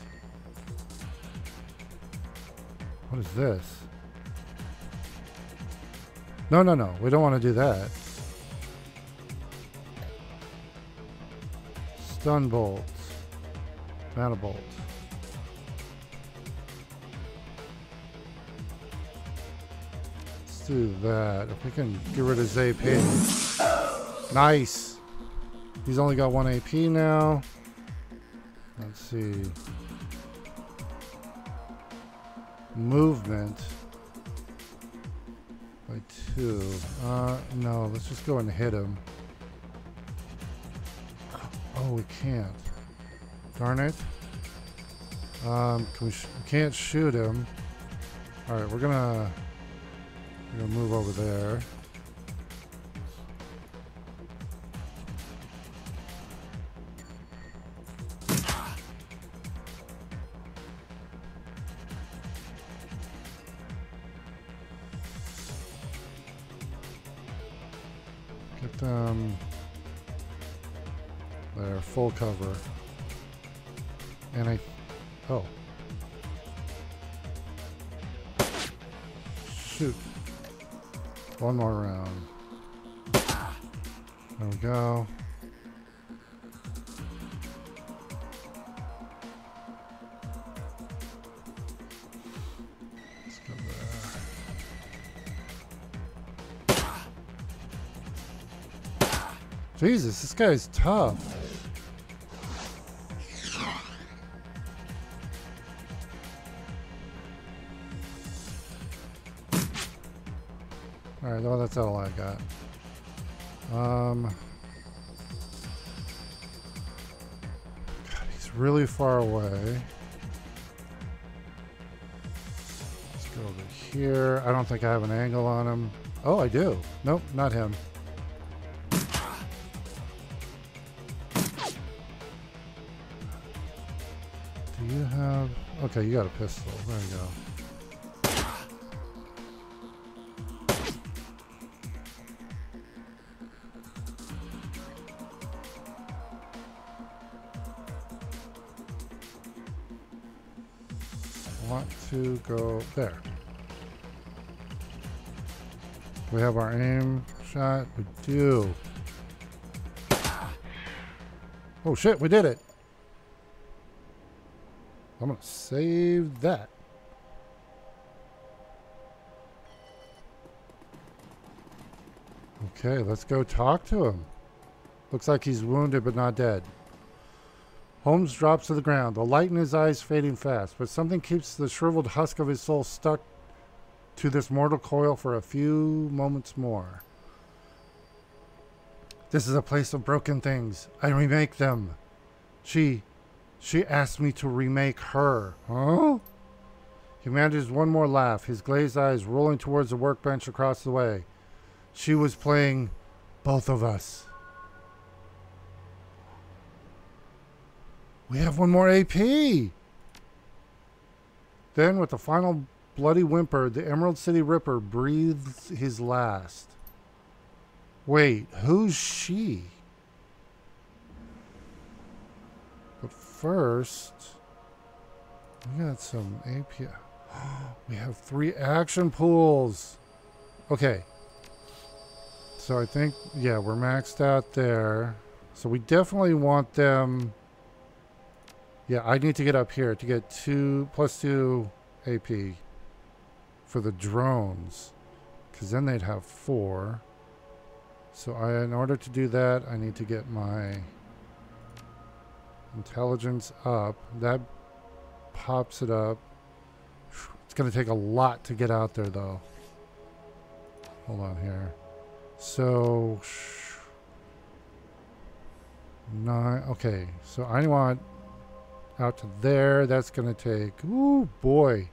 What is this? No, no, no. We don't want to do that. Stun bolts. Manabolt. Let's do that. If we can get rid of Zapin. Nice. He's only got one AP now. Let's see. Movement. By two. Uh, no, let's just go and hit him. Oh, we can't. Darn it. Um, can we, sh we can't shoot him. Alright, we're gonna, we're gonna move over there. Jesus, this guy is tough. Alright, well that's all I got. Um... God, he's really far away. Let's go over here. I don't think I have an angle on him. Oh, I do. Nope, not him. Have... Okay, you got a pistol. There you go. Want to go there. We have our aim shot. We do. Oh shit, we did it. I'm going to save that. Okay, let's go talk to him. Looks like he's wounded but not dead. Holmes drops to the ground, the light in his eyes fading fast, but something keeps the shriveled husk of his soul stuck to this mortal coil for a few moments more. This is a place of broken things. I remake them. She she asked me to remake her. Huh? He manages one more laugh, his glazed eyes rolling towards the workbench across the way. She was playing both of us. We have one more AP. Then, with a final bloody whimper, the Emerald City Ripper breathes his last. Wait, who's she? But first, we got some API. We have three action pools. Okay. So I think, yeah, we're maxed out there. So we definitely want them. Yeah, I need to get up here to get two plus two AP for the drones. Because then they'd have four. So I, in order to do that, I need to get my intelligence up. That pops it up. It's going to take a lot to get out there, though. Hold on here. So, nine. Okay, so I want out to there. That's going to take. Ooh, boy.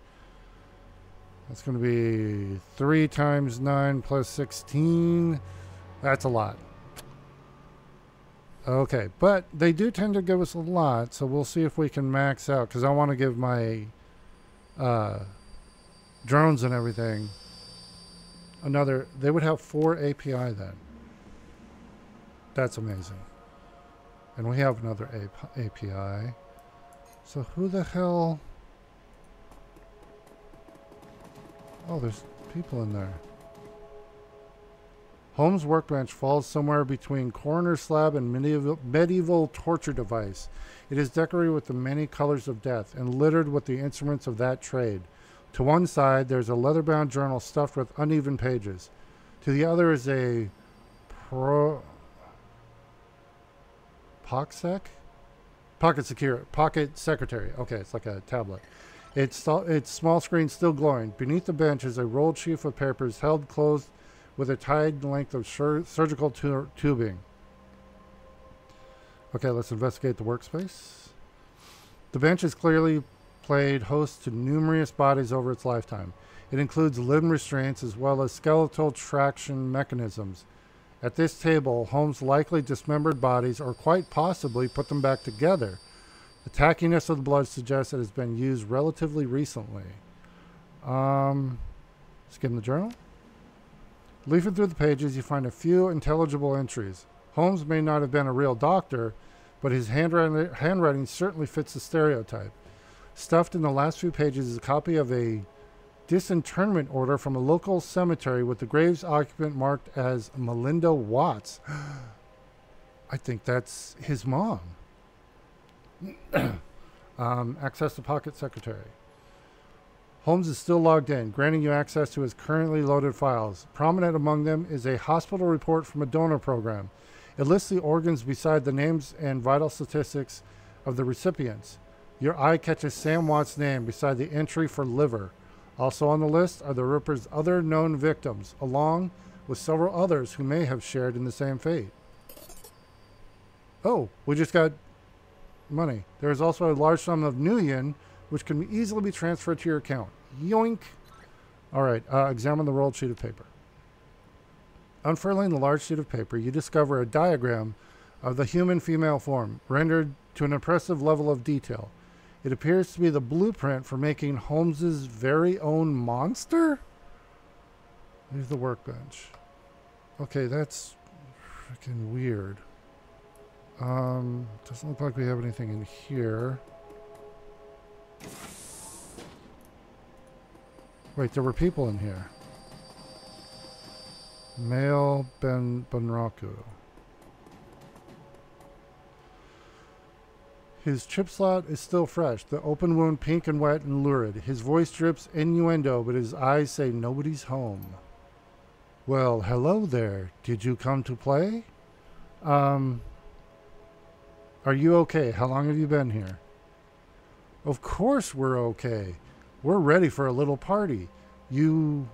That's going to be 3 times 9 plus 16. That's a lot. Okay, but they do tend to give us a lot, so we'll see if we can max out, because I want to give my uh, drones and everything another... They would have 4 API then. That's amazing. And we have another API. So who the hell... Oh, there's people in there. Holmes' workbench falls somewhere between coroner slab and medieval, medieval torture device. It is decorated with the many colors of death and littered with the instruments of that trade. To one side, there's a leather-bound journal stuffed with uneven pages. To the other is a pro... POCSEC? Pocket secure, pocket secretary. Okay, it's like a tablet. It's, its small screen still glowing. Beneath the bench is a rolled sheaf of papers held closed with a tied length of surgical tu tubing. Okay, let's investigate the workspace. The bench has clearly played host to numerous bodies over its lifetime. It includes limb restraints as well as skeletal traction mechanisms. At this table, Holmes likely dismembered bodies or quite possibly put them back together. The tackiness of the blood suggests it has been used relatively recently. Um, skim the journal. Leafing through the pages, you find a few intelligible entries. Holmes may not have been a real doctor, but his handwriting, handwriting certainly fits the stereotype. Stuffed in the last few pages is a copy of a disinterment order from a local cemetery with the grave's occupant marked as Melinda Watts. I think that's his mom. um, access the Pocket Secretary. Holmes is still logged in, granting you access to his currently loaded files. Prominent among them is a hospital report from a donor program. It lists the organs beside the names and vital statistics of the recipients. Your eye catches Sam Watt's name beside the entry for liver. Also on the list are the Ripper's other known victims, along with several others who may have shared in the same fate. Oh, we just got money. There is also a large sum of Nuyen, which can easily be transferred to your account. Yoink! All right, uh, examine the rolled sheet of paper. Unfurling the large sheet of paper, you discover a diagram of the human female form, rendered to an impressive level of detail. It appears to be the blueprint for making Holmes's very own monster? Leave the workbench. Okay, that's freaking weird. Um, doesn't look like we have anything in here. Wait, there were people in here. Male Ben Bunraku. His chip slot is still fresh, the open wound pink and wet and lurid. His voice drips innuendo, but his eyes say nobody's home. Well, hello there. Did you come to play? Um, are you okay? How long have you been here? Of course we're okay. We're ready for a little party. You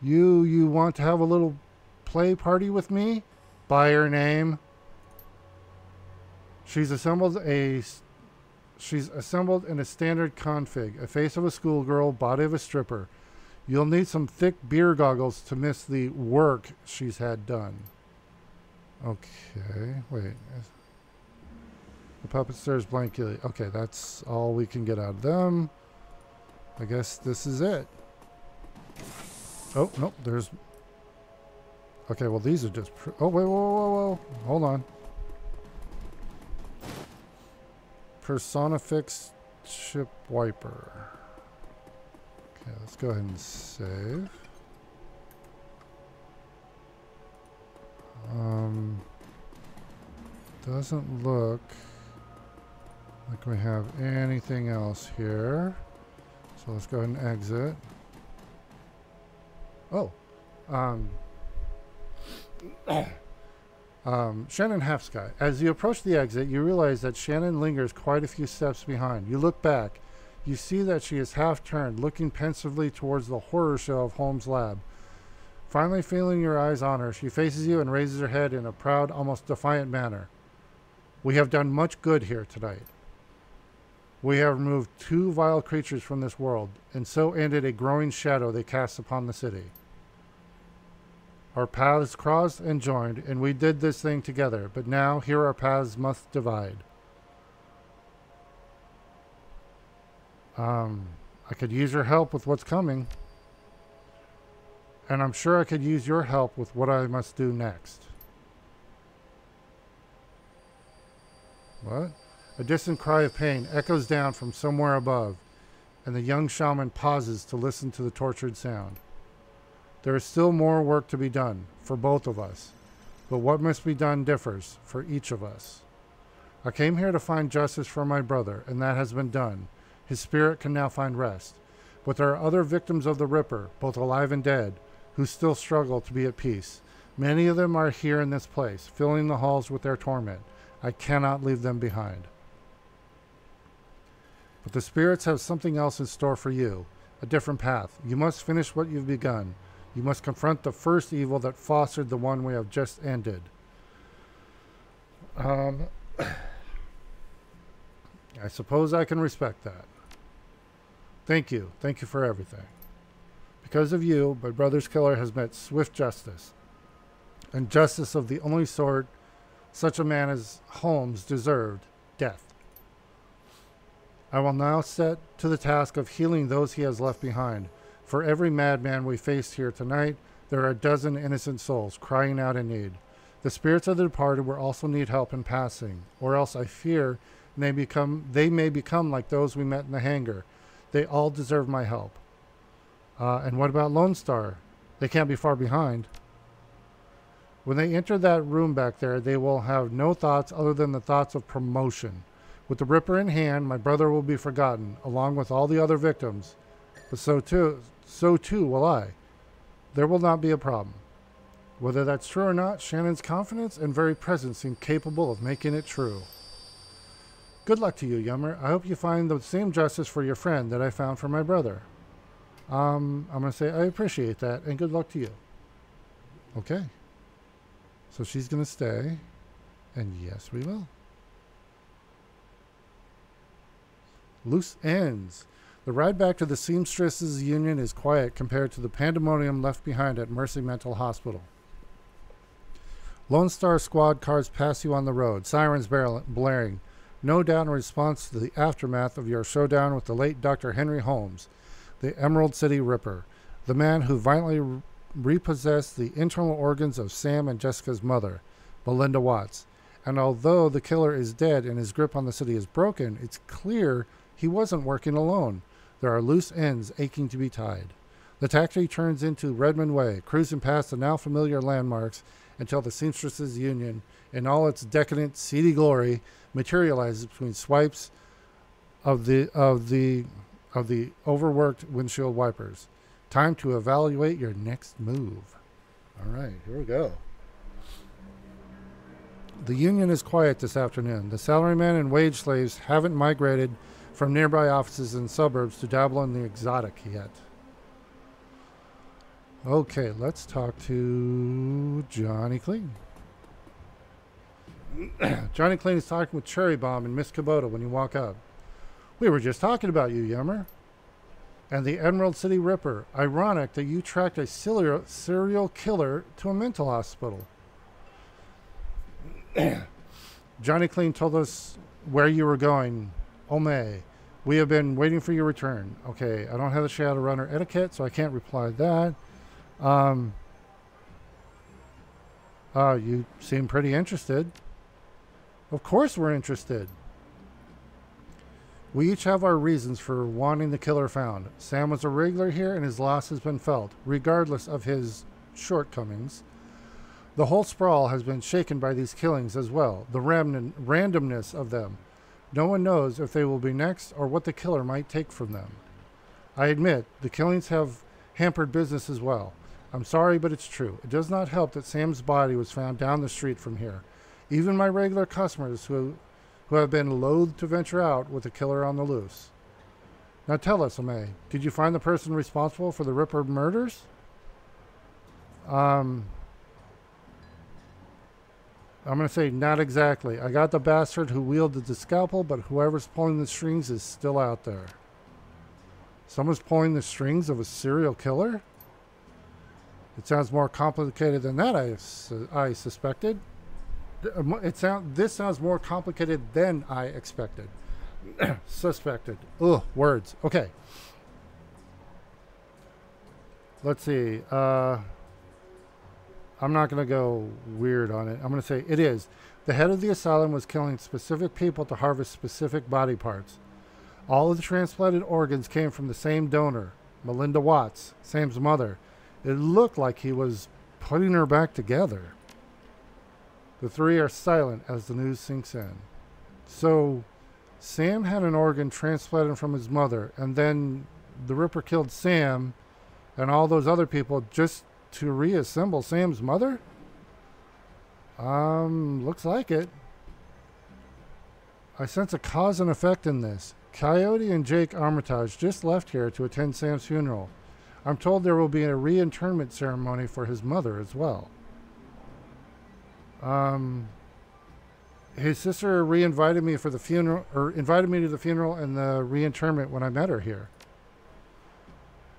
you you want to have a little play party with me? By her name. She's assembled a she's assembled in a standard config, a face of a schoolgirl, body of a stripper. You'll need some thick beer goggles to miss the work she's had done. Okay, wait. The puppet stares blankly. Okay, that's all we can get out of them. I guess this is it. Oh, nope, there's... Okay, well, these are just... oh, wait, whoa, whoa, whoa. Hold on. Personafix chip wiper. Okay, let's go ahead and save. Um, doesn't look like we have anything else here. So let's go ahead and exit. Oh, um, um, Shannon Halfsky. As you approach the exit, you realize that Shannon lingers quite a few steps behind. You look back. You see that she is half turned, looking pensively towards the horror show of Holmes' lab. Finally, feeling your eyes on her, she faces you and raises her head in a proud, almost defiant manner. We have done much good here tonight. We have removed two vile creatures from this world, and so ended a growing shadow they cast upon the city. Our paths crossed and joined, and we did this thing together, but now here our paths must divide. Um, I could use your help with what's coming. And I'm sure I could use your help with what I must do next. What? A distant cry of pain echoes down from somewhere above, and the young shaman pauses to listen to the tortured sound. There is still more work to be done for both of us, but what must be done differs for each of us. I came here to find justice for my brother, and that has been done. His spirit can now find rest. But there are other victims of the Ripper, both alive and dead, who still struggle to be at peace. Many of them are here in this place, filling the halls with their torment. I cannot leave them behind. But the spirits have something else in store for you, a different path. You must finish what you've begun. You must confront the first evil that fostered the one we have just ended. Um, I suppose I can respect that. Thank you. Thank you for everything. Because of you, my brother's killer has met swift justice, and justice of the only sort such a man as Holmes deserved death. I will now set to the task of healing those he has left behind. For every madman we faced here tonight, there are a dozen innocent souls crying out in need. The spirits of the departed will also need help in passing, or else I fear they become they may become like those we met in the hangar. They all deserve my help. Uh, and what about Lone Star? They can't be far behind. When they enter that room back there, they will have no thoughts other than the thoughts of promotion. With the Ripper in hand, my brother will be forgotten, along with all the other victims. But so too, so too will I. There will not be a problem. Whether that's true or not, Shannon's confidence and very presence seem capable of making it true. Good luck to you, Yemor. I hope you find the same justice for your friend that I found for my brother. Um, I'm going to say I appreciate that, and good luck to you. Okay. So she's going to stay, and yes, we will. Loose ends. The ride back to the Seamstresses Union is quiet compared to the pandemonium left behind at Mercy Mental Hospital. Lone Star Squad cars pass you on the road, sirens blaring, no doubt in response to the aftermath of your showdown with the late Dr. Henry Holmes, the Emerald City Ripper, the man who violently repossessed the internal organs of Sam and Jessica's mother, Melinda Watts. And although the killer is dead and his grip on the city is broken, it's clear he wasn't working alone. There are loose ends aching to be tied. The taxi turns into Redmond Way, cruising past the now familiar landmarks until the Seamstresses Union, in all its decadent, seedy glory, materializes between swipes of the of the of the overworked windshield wipers. Time to evaluate your next move. All right, here we go. The union is quiet this afternoon. The salarymen and wage slaves haven't migrated from nearby offices in suburbs to dabble in the exotic yet. Okay, let's talk to Johnny Clean. Johnny Clean is talking with Cherry Bomb and Miss Kubota when you walk up. We were just talking about you, Yemor. And the Emerald City Ripper. Ironic that you tracked a serial killer to a mental hospital. Johnny Clean told us where you were going Ome, we have been waiting for your return. Okay, I don't have the Shadowrunner etiquette, so I can't reply that. Um, uh, you seem pretty interested. Of course we're interested. We each have our reasons for wanting the killer found. Sam was a regular here and his loss has been felt, regardless of his shortcomings. The whole sprawl has been shaken by these killings as well, the randomness of them. No one knows if they will be next or what the killer might take from them. I admit, the killings have hampered business as well. I'm sorry, but it's true. It does not help that Sam's body was found down the street from here. Even my regular customers who, who have been loath to venture out with the killer on the loose. Now tell us, Ame, did you find the person responsible for the Ripper murders? Um, I'm going to say not exactly. I got the bastard who wielded the scalpel, but whoever's pulling the strings is still out there. Someone's pulling the strings of a serial killer? It sounds more complicated than that, I, I suspected. Uh, it sound, this sounds more complicated than I expected. Suspected. Ugh, words. Okay. Let's see. Uh, I'm not going to go weird on it. I'm going to say it is. The head of the asylum was killing specific people to harvest specific body parts. All of the transplanted organs came from the same donor, Melinda Watts, Sam's mother. It looked like he was putting her back together. The three are silent as the news sinks in. So, Sam had an organ transplanted from his mother, and then the Ripper killed Sam and all those other people just to reassemble Sam's mother? Um, looks like it. I sense a cause and effect in this. Coyote and Jake Armitage just left here to attend Sam's funeral. I'm told there will be a reinterment ceremony for his mother as well. Um, his sister re-invited me for the funeral, or invited me to the funeral and the reinterment when I met her here.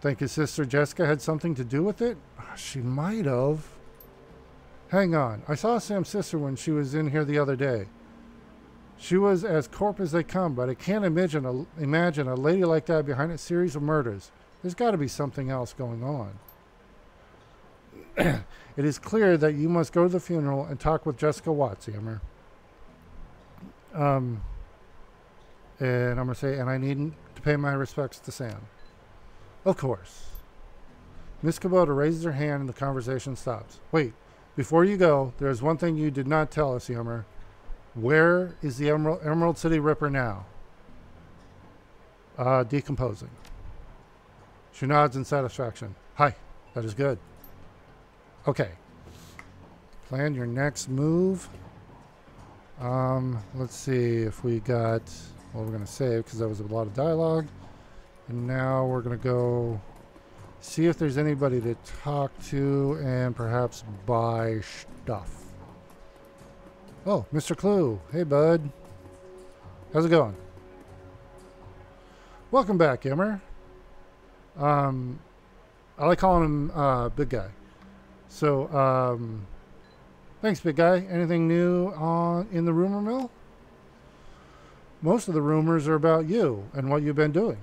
Think his sister Jessica had something to do with it? She might have. Hang on. I saw Sam's sister when she was in here the other day. She was as corp as they come, but I can't imagine a, imagine a lady like that behind a series of murders. There's got to be something else going on. it is clear that you must go to the funeral and talk with Jessica Watts, Yemor. Um, and I'm going to say, and I need to pay my respects to Sam. Of course. Miss Kubota raises her hand and the conversation stops. Wait, before you go, there is one thing you did not tell us, Yemor. Where is the Emerald, Emerald City Ripper now? Uh, decomposing. She nods in satisfaction. Hi, that is good. Okay. Plan your next move. Um, let's see if we got. Well, we're gonna save because that was a lot of dialogue, and now we're gonna go see if there's anybody to talk to and perhaps buy stuff. Oh, Mr. Clue. Hey, bud. How's it going? Welcome back, Emmer. Um, I like calling him uh, Big Guy. So, um, thanks, Big Guy. Anything new on in the rumor mill? Most of the rumors are about you and what you've been doing.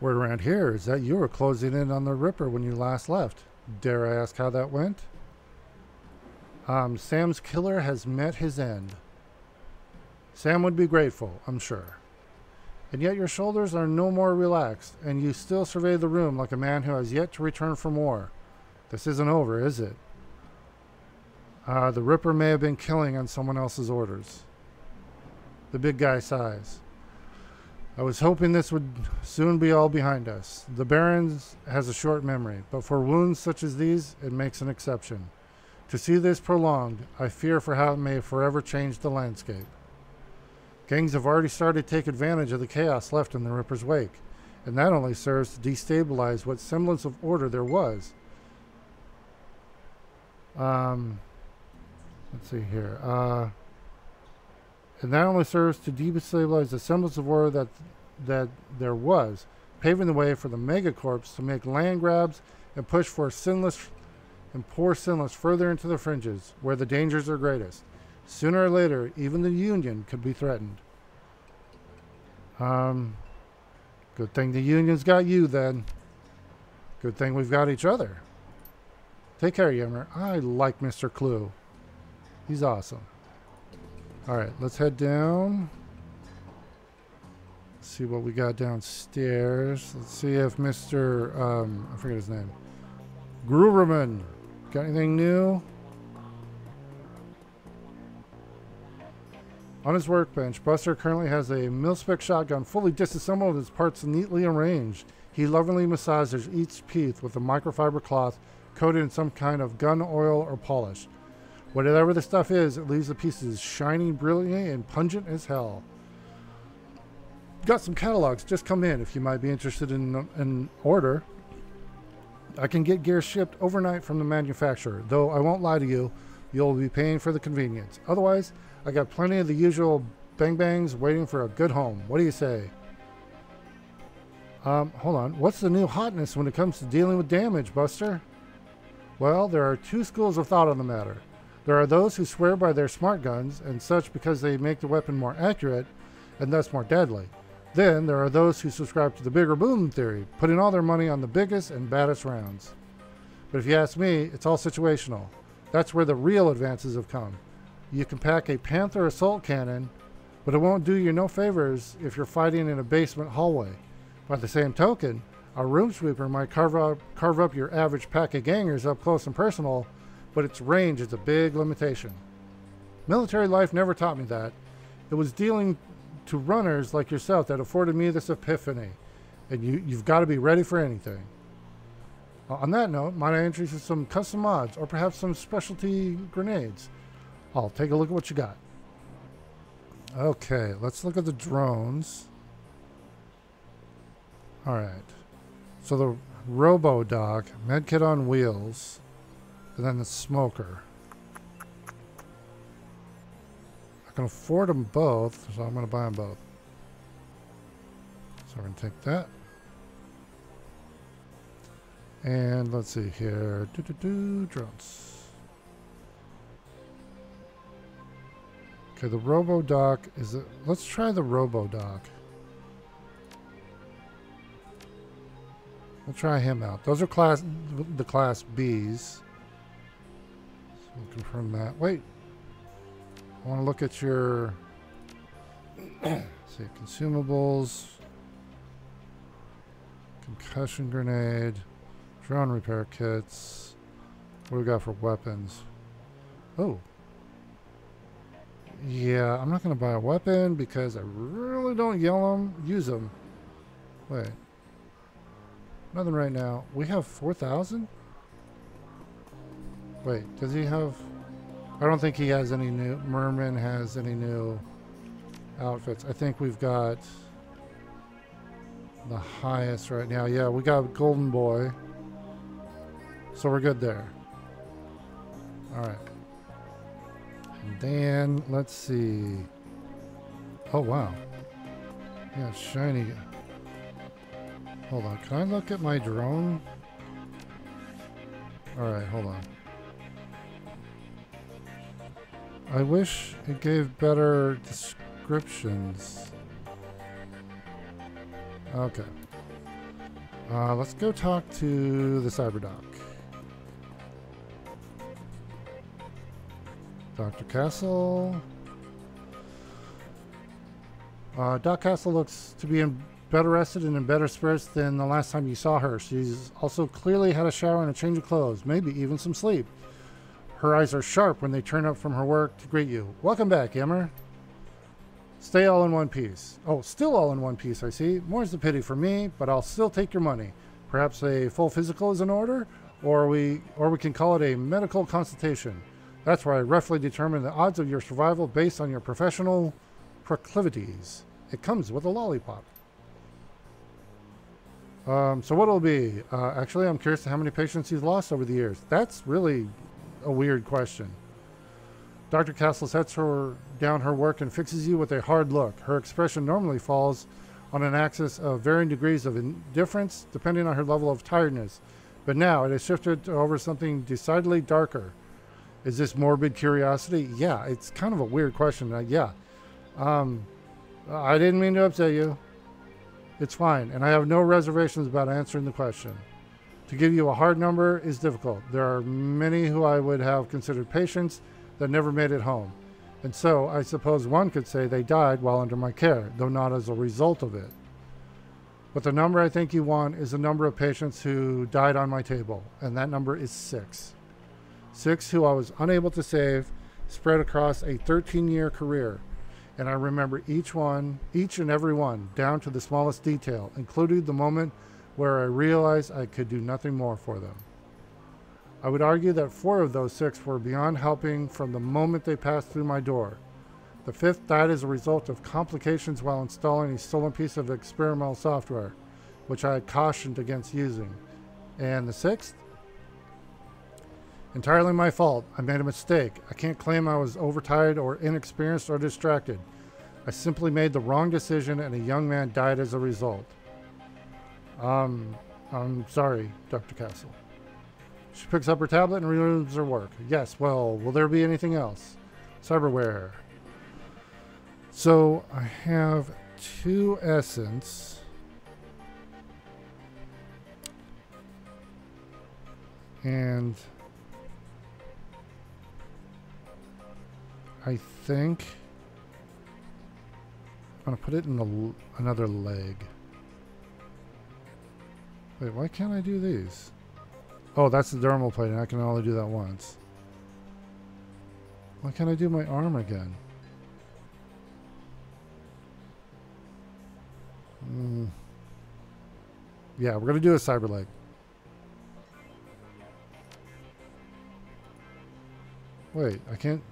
Word around here is that you were closing in on the Ripper when you last left. Dare I ask how that went? Um, Sam's killer has met his end. Sam would be grateful, I'm sure. And yet your shoulders are no more relaxed, and you still survey the room like a man who has yet to return from war. This isn't over, is it? Uh, the Ripper may have been killing on someone else's orders. The big guy sighs. I was hoping this would soon be all behind us. The Barrens has a short memory, but for wounds such as these, it makes an exception. To see this prolonged, I fear for how it may forever change the landscape. Gangs have already started to take advantage of the chaos left in the Ripper's wake, and that only serves to destabilize what semblance of order there was. Um, let's see here. Uh, and that only serves to destabilize the semblance of order that that there was, paving the way for the megacorps to make land grabs and push for sinless and pour sinless further into the fringes, where the dangers are greatest. Sooner or later, even the Union could be threatened. Um, good thing the Union's got you then. Good thing we've got each other. Take care, Yemor. I like Mr. Clue. He's awesome. Alright, let's head down. Let's see what we got downstairs. Let's see if Mr. Um, I forget his name. Gruberman. Got anything new? On his workbench, Buster currently has a mil-spec shotgun fully disassembled its parts neatly arranged. He lovingly massages each piece with a microfiber cloth coated in some kind of gun oil or polish. Whatever the stuff is, it leaves the pieces shining brilliantly and pungent as hell. Got some catalogs just come in if you might be interested in an order. I can get gear shipped overnight from the manufacturer, though I won't lie to you, you'll be paying for the convenience. Otherwise, I got plenty of the usual bang bangs waiting for a good home. What do you say? Um, hold on. What's the new hotness when it comes to dealing with damage, Buster? Well, there are two schools of thought on the matter. There are those who swear by their smart guns and such because they make the weapon more accurate and thus more deadly. Then there are those who subscribe to the bigger boom theory, putting all their money on the biggest and baddest rounds. But if you ask me, it's all situational. That's where the real advances have come. You can pack a Panther assault cannon, but it won't do you no favors if you're fighting in a basement hallway. By the same token, a room sweeper might carve up, carve up your average pack of gangers up close and personal, but its range is a big limitation. Military life never taught me that. It was dealing to runners like yourself that afforded me this epiphany, and you, you've got to be ready for anything. Uh, on that note, might I introduce some custom mods or perhaps some specialty grenades? I'll take a look at what you got. Okay, let's look at the drones. Alright. So the Robo Dog, Medkit on wheels, and then the Smoker. I can afford them both, so I'm going to buy them both. So we're going to take that. And let's see here. Do, do, do, drones. Okay, the Robo Doc is it? Let's try the Robo Doc. We'll try him out. Those are class the class Bs. We'll confirm that. Wait. I want to look at your see consumables. Concussion grenade. Drone repair kits. What do we got for weapons? Oh, yeah, I'm not going to buy a weapon because I really don't yell them, use them. Wait. Nothing right now. We have 4,000? Wait, does he have... I don't think he has any new. Merman has any new outfits. I think we've got the highest right now. Yeah, we got Golden Boy. So we're good there. All right. And then let's see. Oh wow. Yeah, shiny. Hold on. Can I look at my drone? All right, hold on. I wish it gave better descriptions. Okay. Uh, let's go talk to the Cyberdoc. Dr. Castle. Uh, Doc Castle looks to be in better rested and in better spirits than the last time you saw her. She's also clearly had a shower and a change of clothes, maybe even some sleep. Her eyes are sharp when they turn up from her work to greet you. Welcome back, Emmer. Stay all in one piece. Oh, still all in one piece, I see. More's the pity for me, but I'll still take your money. Perhaps a full physical is in order, or we or we can call it a medical consultation. That's where I roughly determine the odds of your survival based on your professional proclivities. It comes with a lollipop. Um, so what will be? Uh, actually, I'm curious to how many patients he's lost over the years. That's really a weird question. Dr. Castle sets her down her work and fixes you with a hard look. Her expression normally falls on an axis of varying degrees of indifference depending on her level of tiredness. But now it has shifted over something decidedly darker. Is this morbid curiosity? Yeah, it's kind of a weird question. Uh, yeah. Um, I didn't mean to upset you. It's fine, and I have no reservations about answering the question. To give you a hard number is difficult. There are many who I would have considered patients that never made it home. And so I suppose one could say they died while under my care, though not as a result of it. But the number I think you want is the number of patients who died on my table, and that number is six. Six who I was unable to save, spread across a 13 year career and I remember each one, each and every one, down to the smallest detail, including the moment where I realized I could do nothing more for them. I would argue that four of those six were beyond helping from the moment they passed through my door. The fifth died as a result of complications while installing a stolen piece of experimental software, which I had cautioned against using. And the sixth? Entirely my fault. I made a mistake. I can't claim I was overtired or inexperienced or distracted. I simply made the wrong decision and a young man died as a result. Um, I'm sorry, Dr. Castle. She picks up her tablet and resumes her work. Yes, well, will there be anything else? Cyberware. So I have two essence. And I think I'm gonna put it in the, another leg. Wait, why can't I do these? Oh, that's the dermal plate, and I can only do that once. Why can't I do my arm again? Mm. Yeah, we're gonna do a cyber leg. Wait, I can't...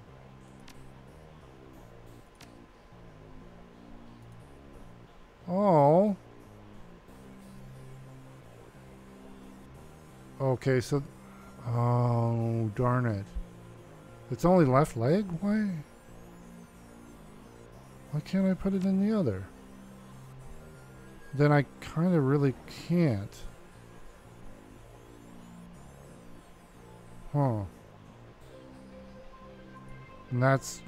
Oh. Okay, so... Oh, darn it. It's only left leg? Why? Why can't I put it in the other? Then I kind of really can't. Huh. And that's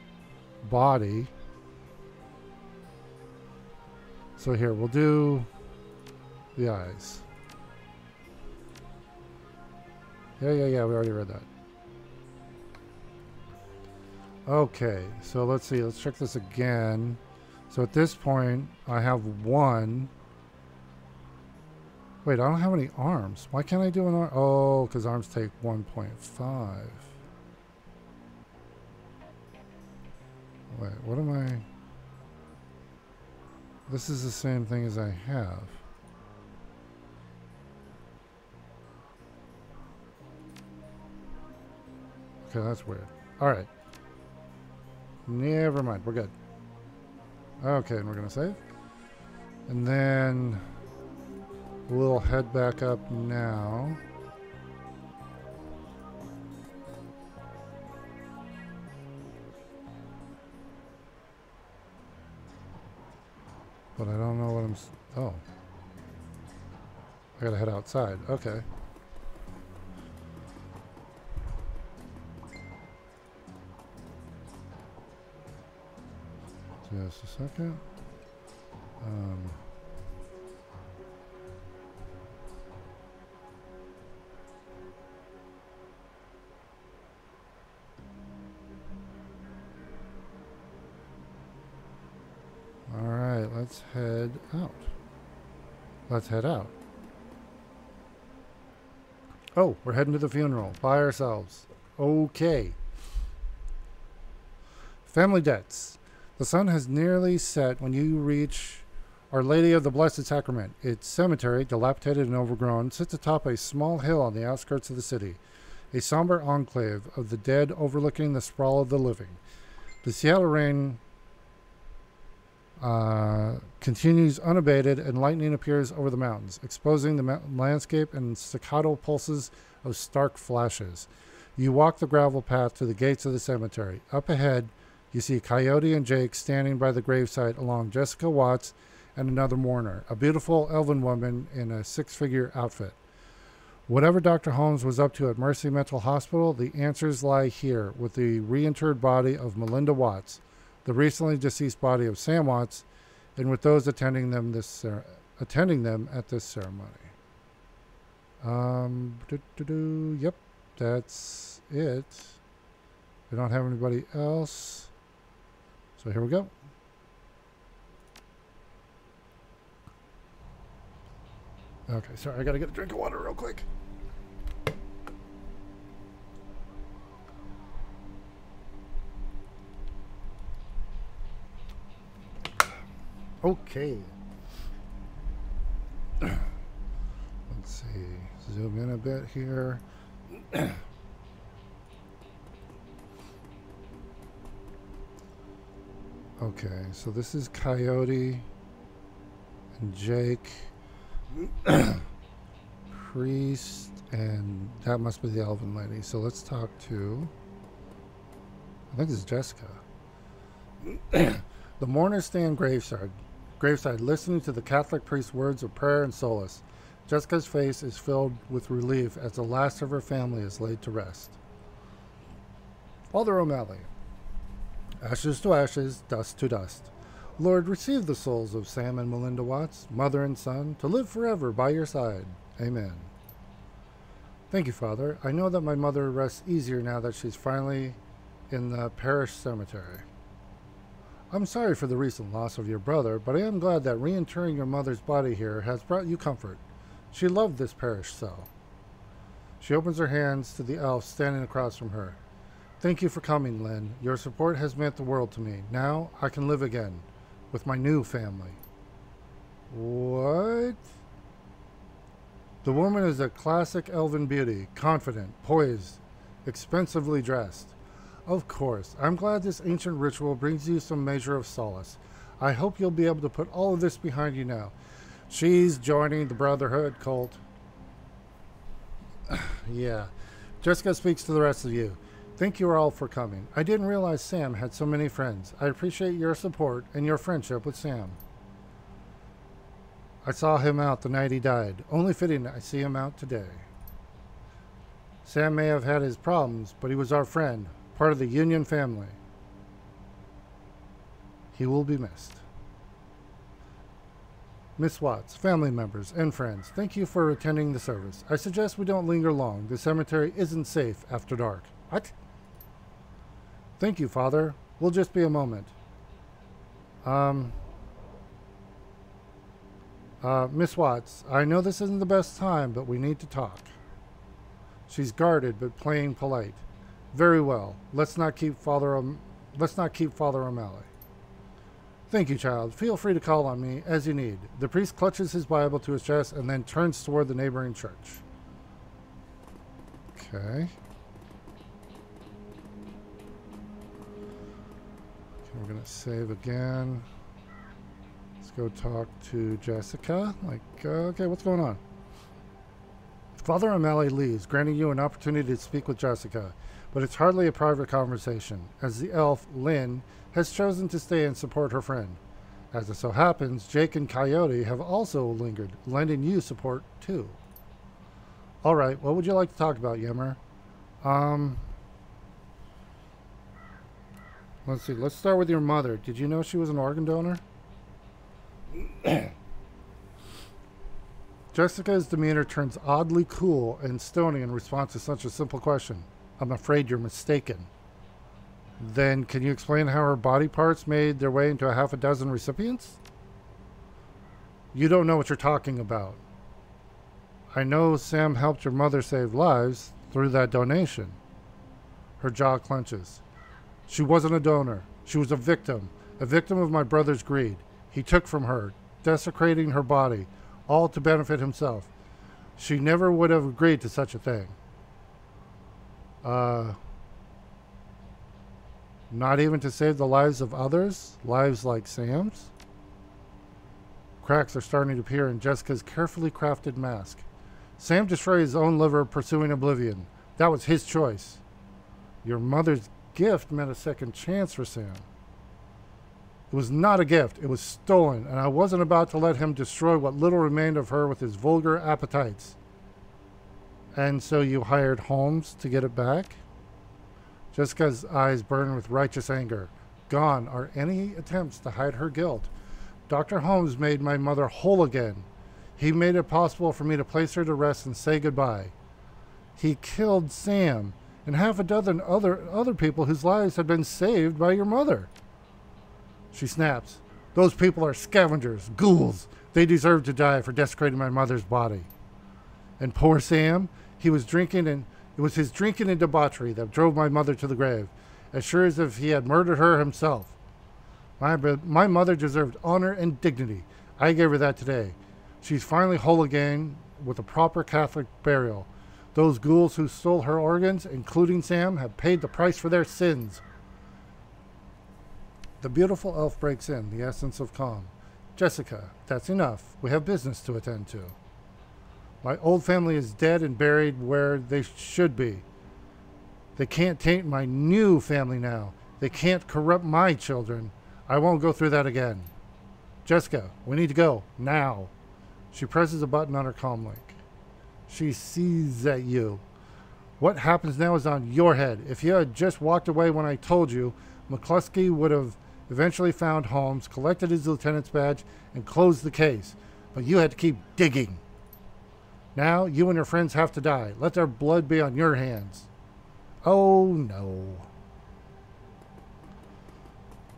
body. So here, we'll do the eyes. Yeah, yeah, yeah, we already read that. Okay, so let's see, let's check this again. So at this point, I have one. Wait, I don't have any arms. Why can't I do an arm? Oh, because arms take 1.5. Wait, what am I... This is the same thing as I have. Okay, that's weird. Alright. Never mind. We're good. Okay, and we're going to save. And then we'll head back up now. But I don't know what I'm... oh. I gotta head outside. Okay. Just a second. Um, all right, let's head out. Let's head out. Oh, we're heading to the funeral by ourselves. Okay. Family debts. The sun has nearly set when you reach Our Lady of the Blessed Sacrament. Its cemetery, dilapidated and overgrown, sits atop a small hill on the outskirts of the city, a somber enclave of the dead overlooking the sprawl of the living. The Seattle rain uh, continues unabated, and lightning appears over the mountains, exposing the landscape in staccato pulses of stark flashes. You walk the gravel path to the gates of the cemetery. Up ahead, you see Coyote and Jake standing by the gravesite along Jessica Watts and another mourner, a beautiful elven woman in a six figure outfit. Whatever Dr. Holmes was up to at Mercy Mental Hospital, the answers lie here with the reinterred body of Melinda Watts the recently deceased body of Sam Watts, and with those attending them this attending them at this ceremony. Um, yep, that's it. We don't have anybody else, so here we go. Okay, sorry, I gotta get a drink of water real quick. Okay. Let's see. Zoom in a bit here. okay, so this is Coyote and Jake. Priest, and that must be the Elven lady. So let's talk to. I think is Jessica. the mourners stand graveside graveside, listening to the Catholic priest's words of prayer and solace. Jessica's face is filled with relief as the last of her family is laid to rest. Father O'Malley. Ashes to ashes, dust to dust. Lord, receive the souls of Sam and Melinda Watts, mother and son, to live forever by your side. Amen. Thank you, Father. I know that my mother rests easier now that she's finally in the parish cemetery. I'm sorry for the recent loss of your brother, but I am glad that reinterring your mother's body here has brought you comfort. She loved this parish so. She opens her hands to the elf standing across from her. Thank you for coming, Lynn. Your support has meant the world to me. Now I can live again with my new family. What? The woman is a classic elven beauty, confident, poised, expensively dressed. Of course. I'm glad this ancient ritual brings you some measure of solace. I hope you'll be able to put all of this behind you now. She's joining the Brotherhood cult. yeah. Jessica speaks to the rest of you. Thank you all for coming. I didn't realize Sam had so many friends. I appreciate your support and your friendship with Sam. I saw him out the night he died. Only fitting I see him out today. Sam may have had his problems, but he was our friend part of the Union family. He will be missed. Miss Watts, family members, and friends, thank you for attending the service. I suggest we don't linger long. The cemetery isn't safe after dark. What? Thank you, Father. We'll just be a moment. Um, uh, Miss Watts, I know this isn't the best time, but we need to talk. She's guarded but playing polite. Very well. Let's not keep Father. Let's not keep Father O'Malley. Thank you, child. Feel free to call on me as you need. The priest clutches his Bible to his chest and then turns toward the neighboring church. Okay. We're going to save again. Let's go talk to Jessica. Like, uh, okay, what's going on? Father O'Malley leaves, granting you an opportunity to speak with Jessica, but it's hardly a private conversation, as the elf, Lynn, has chosen to stay and support her friend. As it so happens, Jake and Coyote have also lingered, lending you support too. All right, what would you like to talk about, Yemor? Um, let's see. Let's start with your mother. Did you know she was an organ donor? Jessica's demeanor turns oddly cool and stony in response to such a simple question. I'm afraid you're mistaken. Then can you explain how her body parts made their way into a half a dozen recipients? You don't know what you're talking about. I know Sam helped your mother save lives through that donation. Her jaw clenches. She wasn't a donor. She was a victim, a victim of my brother's greed. He took from her, desecrating her body, all to benefit himself. She never would have agreed to such a thing. Uh, not even to save the lives of others, lives like Sam's? Cracks are starting to appear in Jessica's carefully crafted mask. Sam destroyed his own liver pursuing oblivion. That was his choice. Your mother's gift meant a second chance for Sam. It was not a gift, it was stolen, and I wasn't about to let him destroy what little remained of her with his vulgar appetites. And so you hired Holmes to get it back? Jessica's eyes burn with righteous anger. Gone are any attempts to hide her guilt. Dr. Holmes made my mother whole again. He made it possible for me to place her to rest and say goodbye. He killed Sam and half a dozen other other people whose lives had been saved by your mother. She snaps. Those people are scavengers, ghouls. They deserve to die for desecrating my mother's body. And poor Sam, he was drinking and it was his drinking and debauchery that drove my mother to the grave, as sure as if he had murdered her himself. My, my mother deserved honor and dignity. I gave her that today. She's finally whole again with a proper Catholic burial. Those ghouls who stole her organs, including Sam, have paid the price for their sins. The beautiful elf breaks in, the essence of calm. Jessica, that's enough. We have business to attend to. My old family is dead and buried where they should be. They can't taint my new family now. They can't corrupt my children. I won't go through that again. Jessica, we need to go. Now. She presses a button on her comm link. She sees at you. What happens now is on your head. If you had just walked away when I told you, McCluskey would have eventually found Holmes, collected his lieutenant's badge, and closed the case. But you had to keep digging. Now you and your friends have to die. Let their blood be on your hands. Oh no.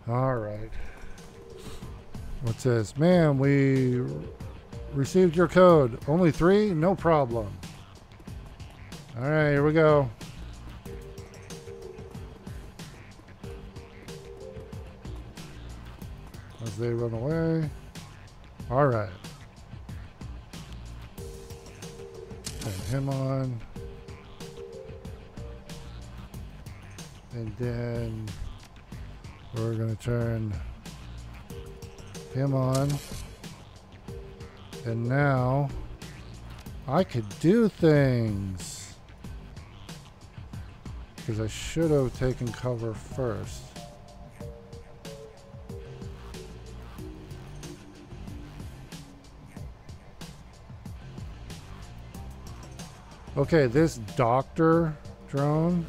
All right. What's this? Ma'am, we received your code. Only three? No problem. All right, here we go. As they run away. All right. Turn him on. And then we're going to turn him on. And now I could do things. Because I should have taken cover first. Okay, this doctor drone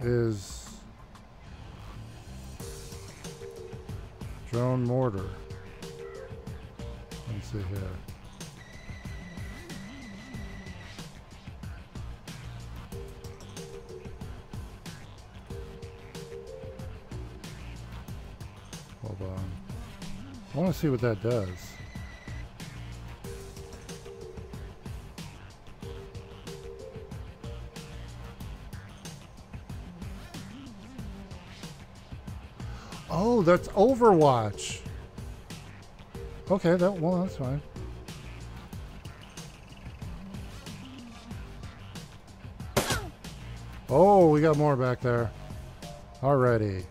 is drone mortar. Let's see here. Hold on. I want to see what that does. Oh, that's Overwatch. Okay, that well, that's fine. Oh, we got more back there. Alrighty.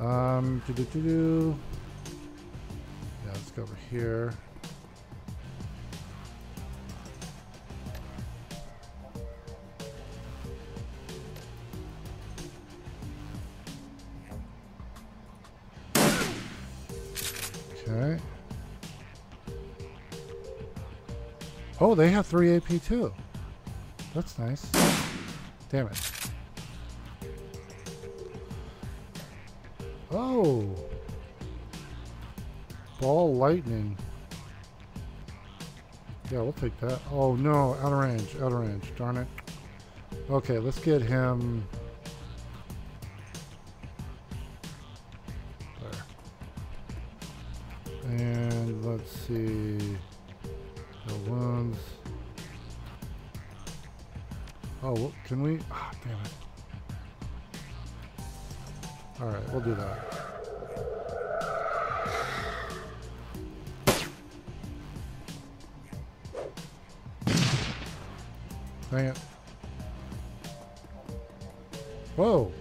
Um. Yeah, let's go over here. Oh, they have 3 AP too. That's nice. Damn it. Oh. Ball lightning. Yeah, we'll take that. Oh no, out of range, out of range. Darn it. Okay, let's get him. Ah, damn it. Alright, we'll do that. Dang it. Whoa.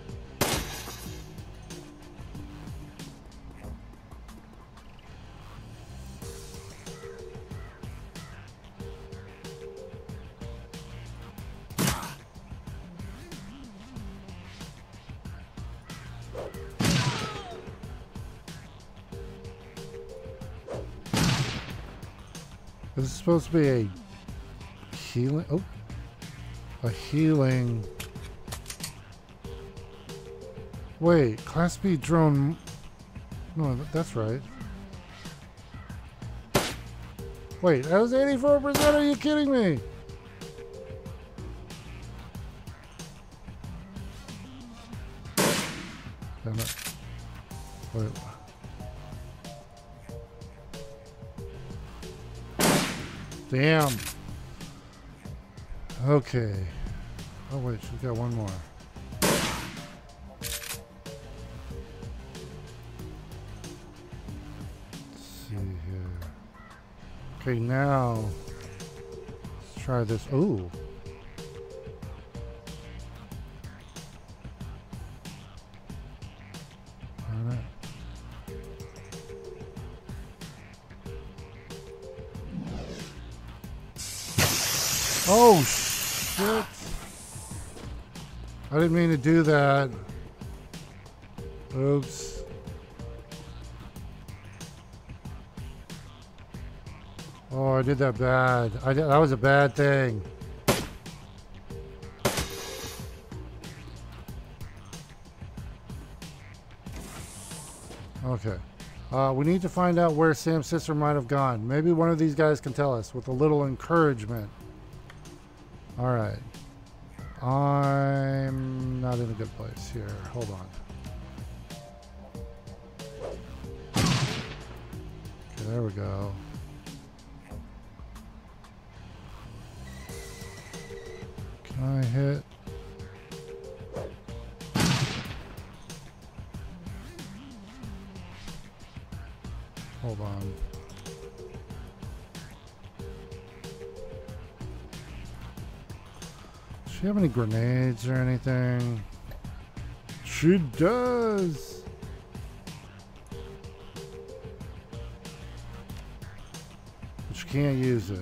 Supposed to be a healing. Oh, a healing. Wait, Class B drone. No, that's right. Wait, that was 84%? Are you kidding me? Okay. Oh wait, she's got one more. Let's see here. Okay, now let's try this. Ooh. Do that. Oops. Oh, I did that bad. I did, that was a bad thing. Okay. Uh, we need to find out where Sam's sister might have gone. Maybe one of these guys can tell us with a little encouragement. All right. I'm not in a good place here. Hold on. Okay, there we go. Can I hit? She have any grenades or anything? She does. But she can't use it.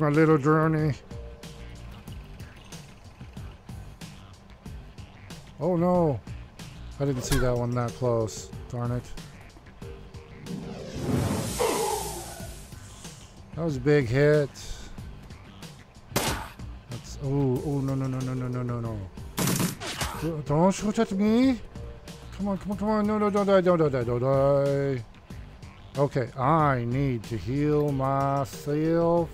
My little journey. Oh no. I didn't see that one that close. Darn it. That was a big hit. That's oh oh no no no no no no no no. Don't- shoot at me. Come on, come on, come on. No, no, don't die, don't die, don't die. Okay, I need to heal myself.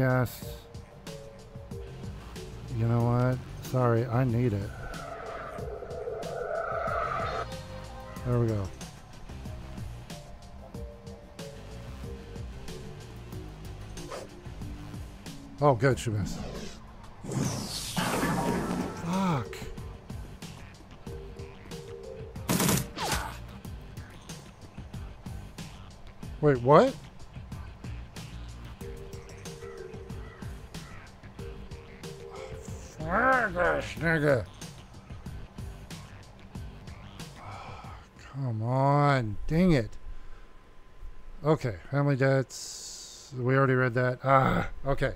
Cast? You know what? Sorry, I need it. There we go. Oh, good, she missed. Fuck. Wait, what? Family debts. We already read that. Ah, okay.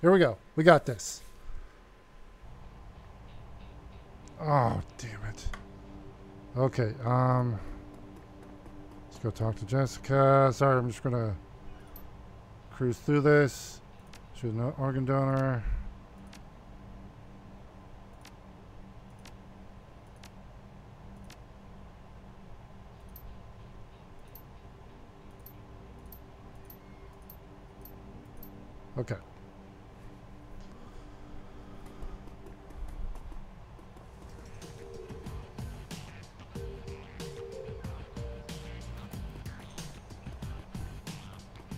Here we go. We got this. Oh, damn it. Okay, um let's go talk to Jessica. Sorry, I'm just gonna cruise through this. She's an organ donor. Okay.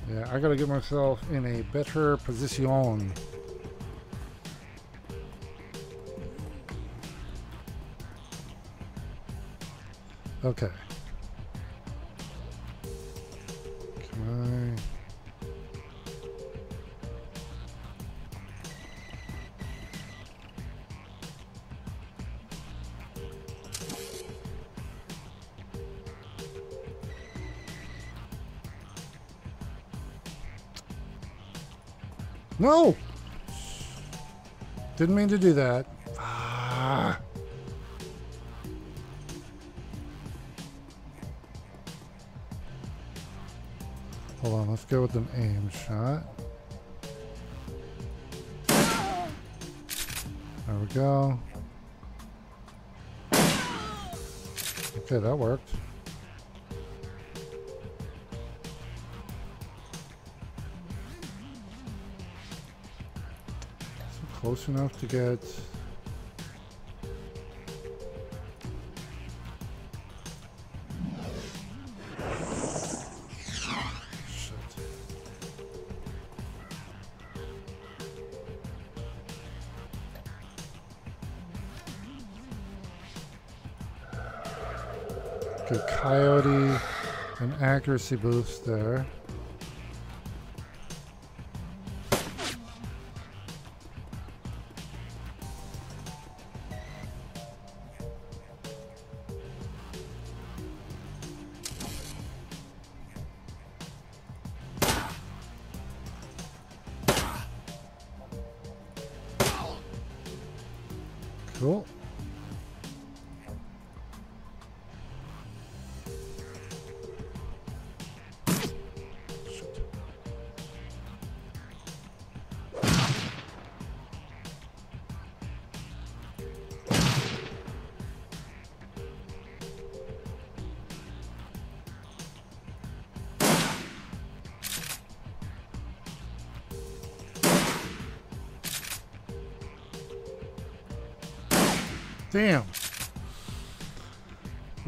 Yeah, I gotta get myself in a better position. Okay. No! Didn't mean to do that. Ah. Hold on, let's go with an aim shot. There we go. Okay, that worked. Close enough to get... Good coyote, an accuracy boost there.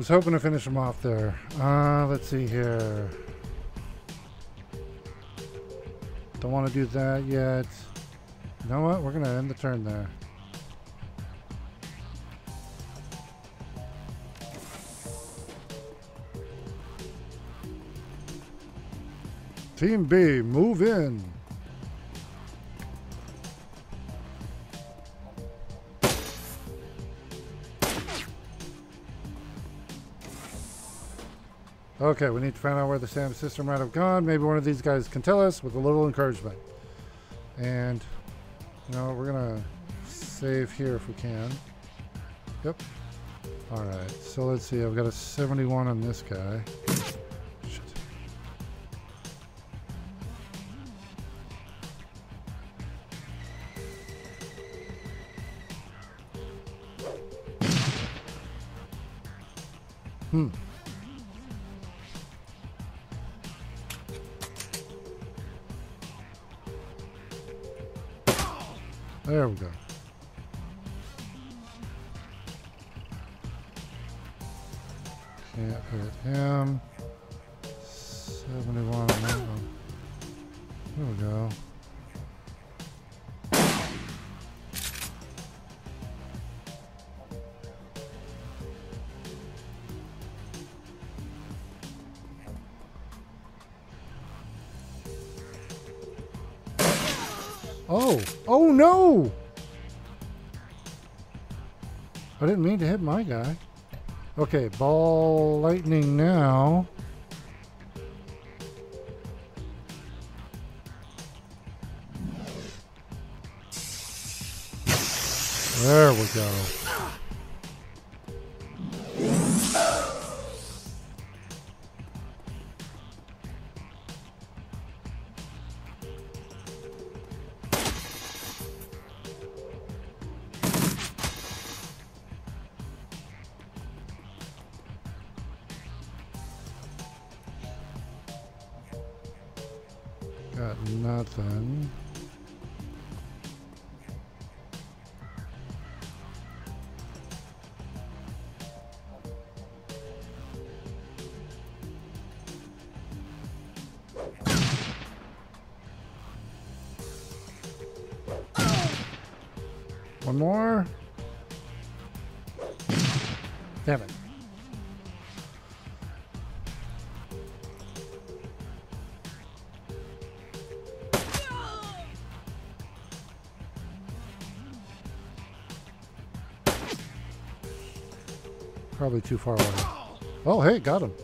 Was hoping to finish him off there. Uh, let's see here. Don't want to do that yet. You know what? We're going to end the turn there. Team B, move in. Okay, we need to find out where the Sam's sister might have gone. Maybe one of these guys can tell us with a little encouragement. And, you know, we're going to save here if we can. Yep. Alright, so let's see. I've got a 71 on this guy. My guy. Okay, ball lightning now. There we go. One more. Damn it. Probably too far away. Oh, hey, got him.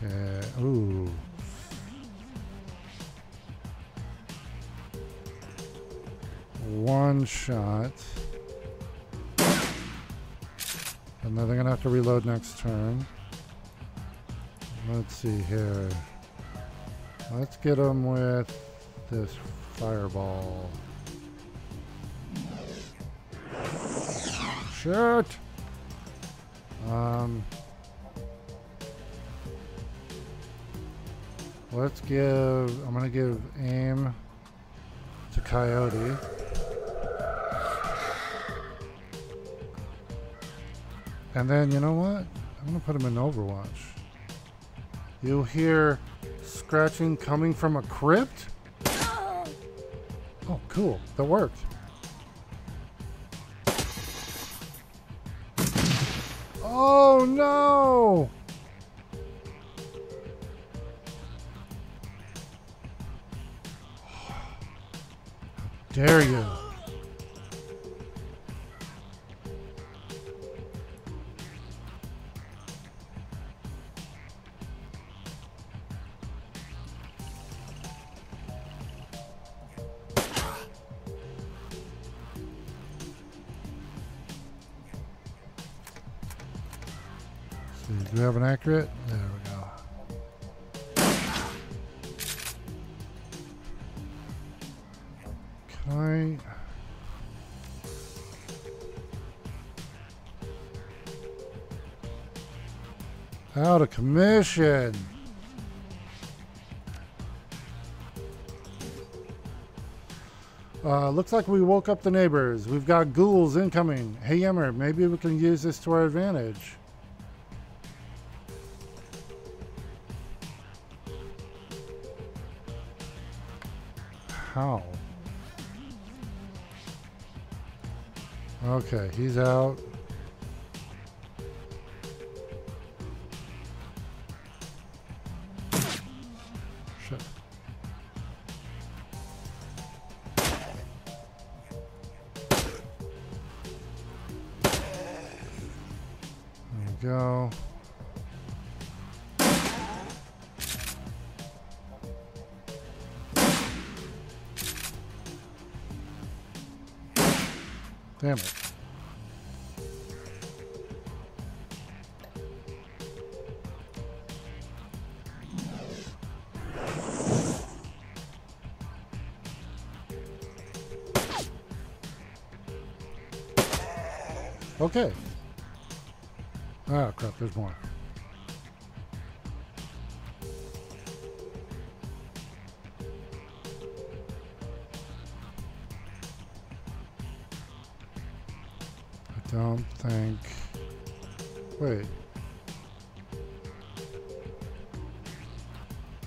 Okay. Ooh. One shot. And then they're gonna have to reload next turn. Let's see here. Let's get them with this fireball. Shit! Um, let's give, I'm to give aim to Coyote. And then, you know what? I'm going to put him in Overwatch. You'll hear scratching coming from a crypt? Oh, cool. That worked. Commission. Uh, looks like we woke up the neighbors. We've got ghouls incoming. Hey, Yemor, maybe we can use this to our advantage. How? Okay, he's out.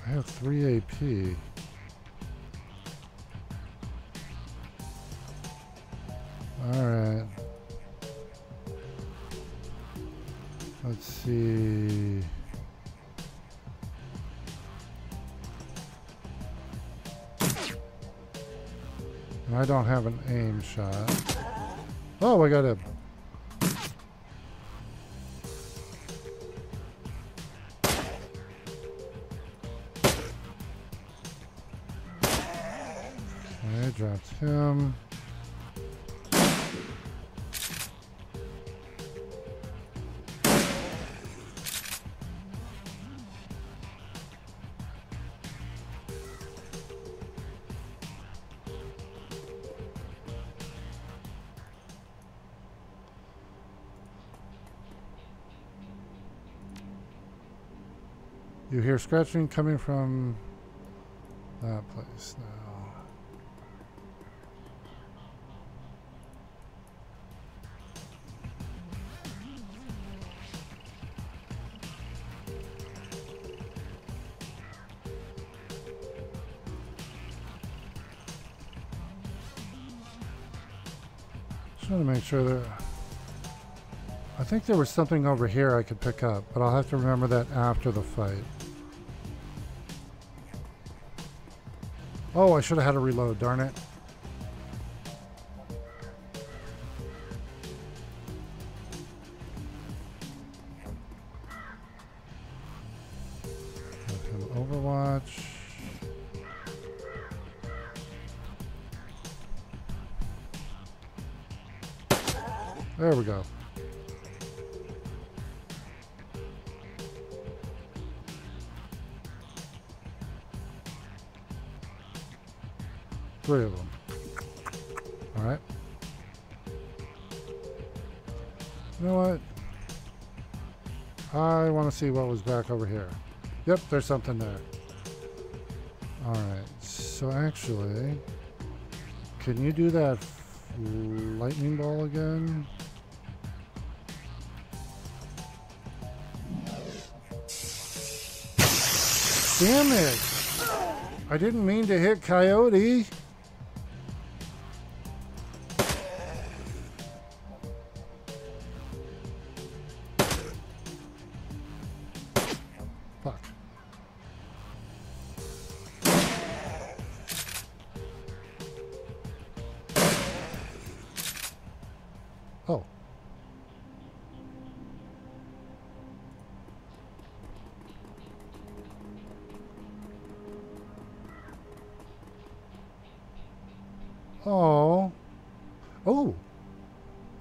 I have 3 AP. Alright. Let's see. I don't have an aim shot. Oh, I got a. scratching coming from that place now. Just want to make sure that. I think there was something over here I could pick up, but I'll have to remember that after the fight. Oh, I should have had a reload, darn it. Was back over here. Yep, there's something there. All right. So actually, can you do that lightning ball again? Damn it! I didn't mean to hit Coyote.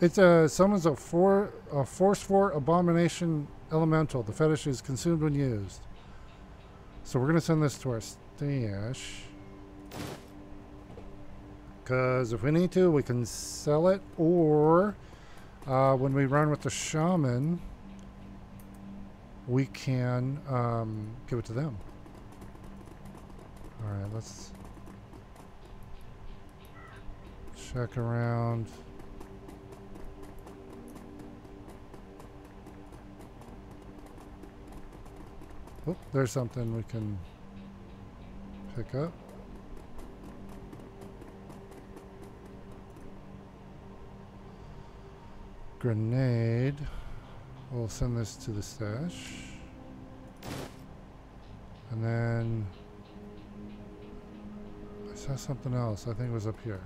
It uh, summons a four a force four abomination elemental. The fetish is consumed when used. So we're gonna send this to our stash. Because if we need to, we can sell it, or uh, when we run with the shaman, we can um, give it to them. All right, let's check around. There's something we can pick up. Grenade. We'll send this to the stash. And then I saw something else. I think it was up here.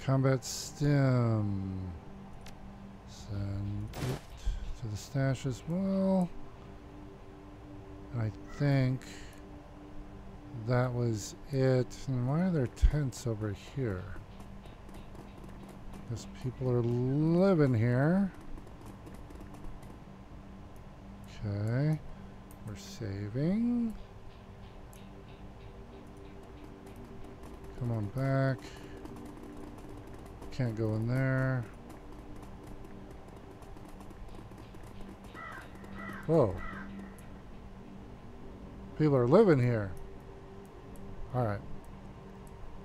Combat stim. Um, it to the stash as well. I think that was it. And why are there tents over here? Because people are living here. Okay. We're saving. Come on back. Can't go in there. Whoa. People are living here. Alright.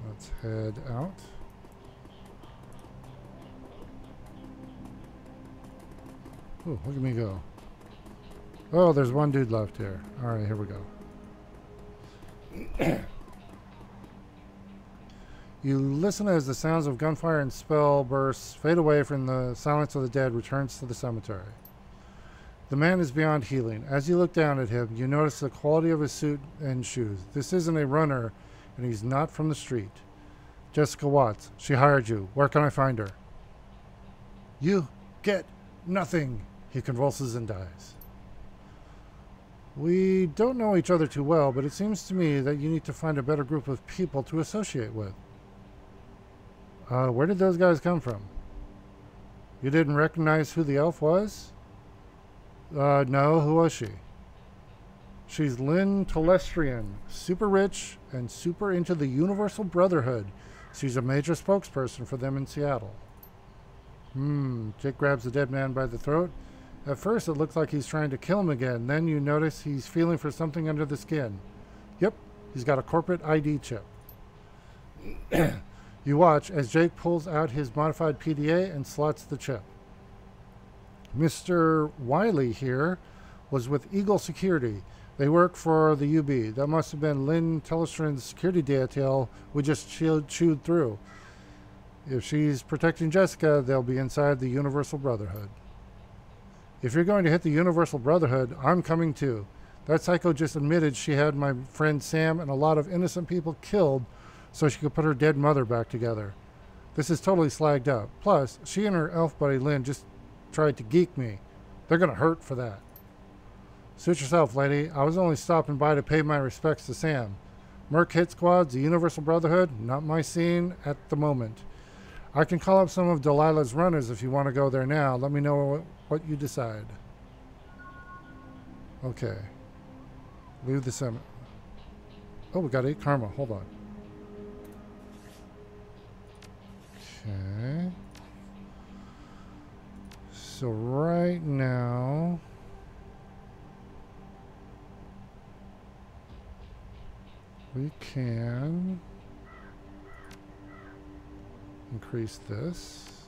Let's head out. Oh, look at me go. Oh, there's one dude left here. Alright, here we go. you listen as the sounds of gunfire and spell bursts fade away from the silence of the dead returns to the cemetery. The man is beyond healing. As you look down at him, you notice the quality of his suit and shoes. This isn't a runner, and he's not from the street. Jessica Watts, she hired you. Where can I find her? You get nothing. He convulses and dies. We don't know each other too well, but it seems to me that you need to find a better group of people to associate with. Uh, where did those guys come from? You didn't recognize who the elf was? Uh, no, who was she? She's Lynn Telestrian, super rich and super into the Universal Brotherhood. She's a major spokesperson for them in Seattle. Hmm, Jake grabs the dead man by the throat. At first, it looks like he's trying to kill him again. Then you notice he's feeling for something under the skin. Yep, he's got a corporate ID chip. you watch as Jake pulls out his modified PDA and slots the chip. Mr. Wiley here was with Eagle Security. They work for the UB. That must have been Lynn Telestrian's security detail we just chewed, chewed through. If she's protecting Jessica, they'll be inside the Universal Brotherhood. If you're going to hit the Universal Brotherhood, I'm coming too. That psycho just admitted she had my friend Sam and a lot of innocent people killed so she could put her dead mother back together. This is totally slagged up. Plus, she and her elf buddy Lynn just tried to geek me. They're going to hurt for that. Suit yourself, lady. I was only stopping by to pay my respects to Sam. Merc Hit Squad's the Universal Brotherhood, not my scene at the moment. I can call up some of Delilah's runners if you want to go there now. Let me know what you decide. Okay. Leave the summit. Oh, we got eight karma. Hold on. Okay. So right now... We can increase this.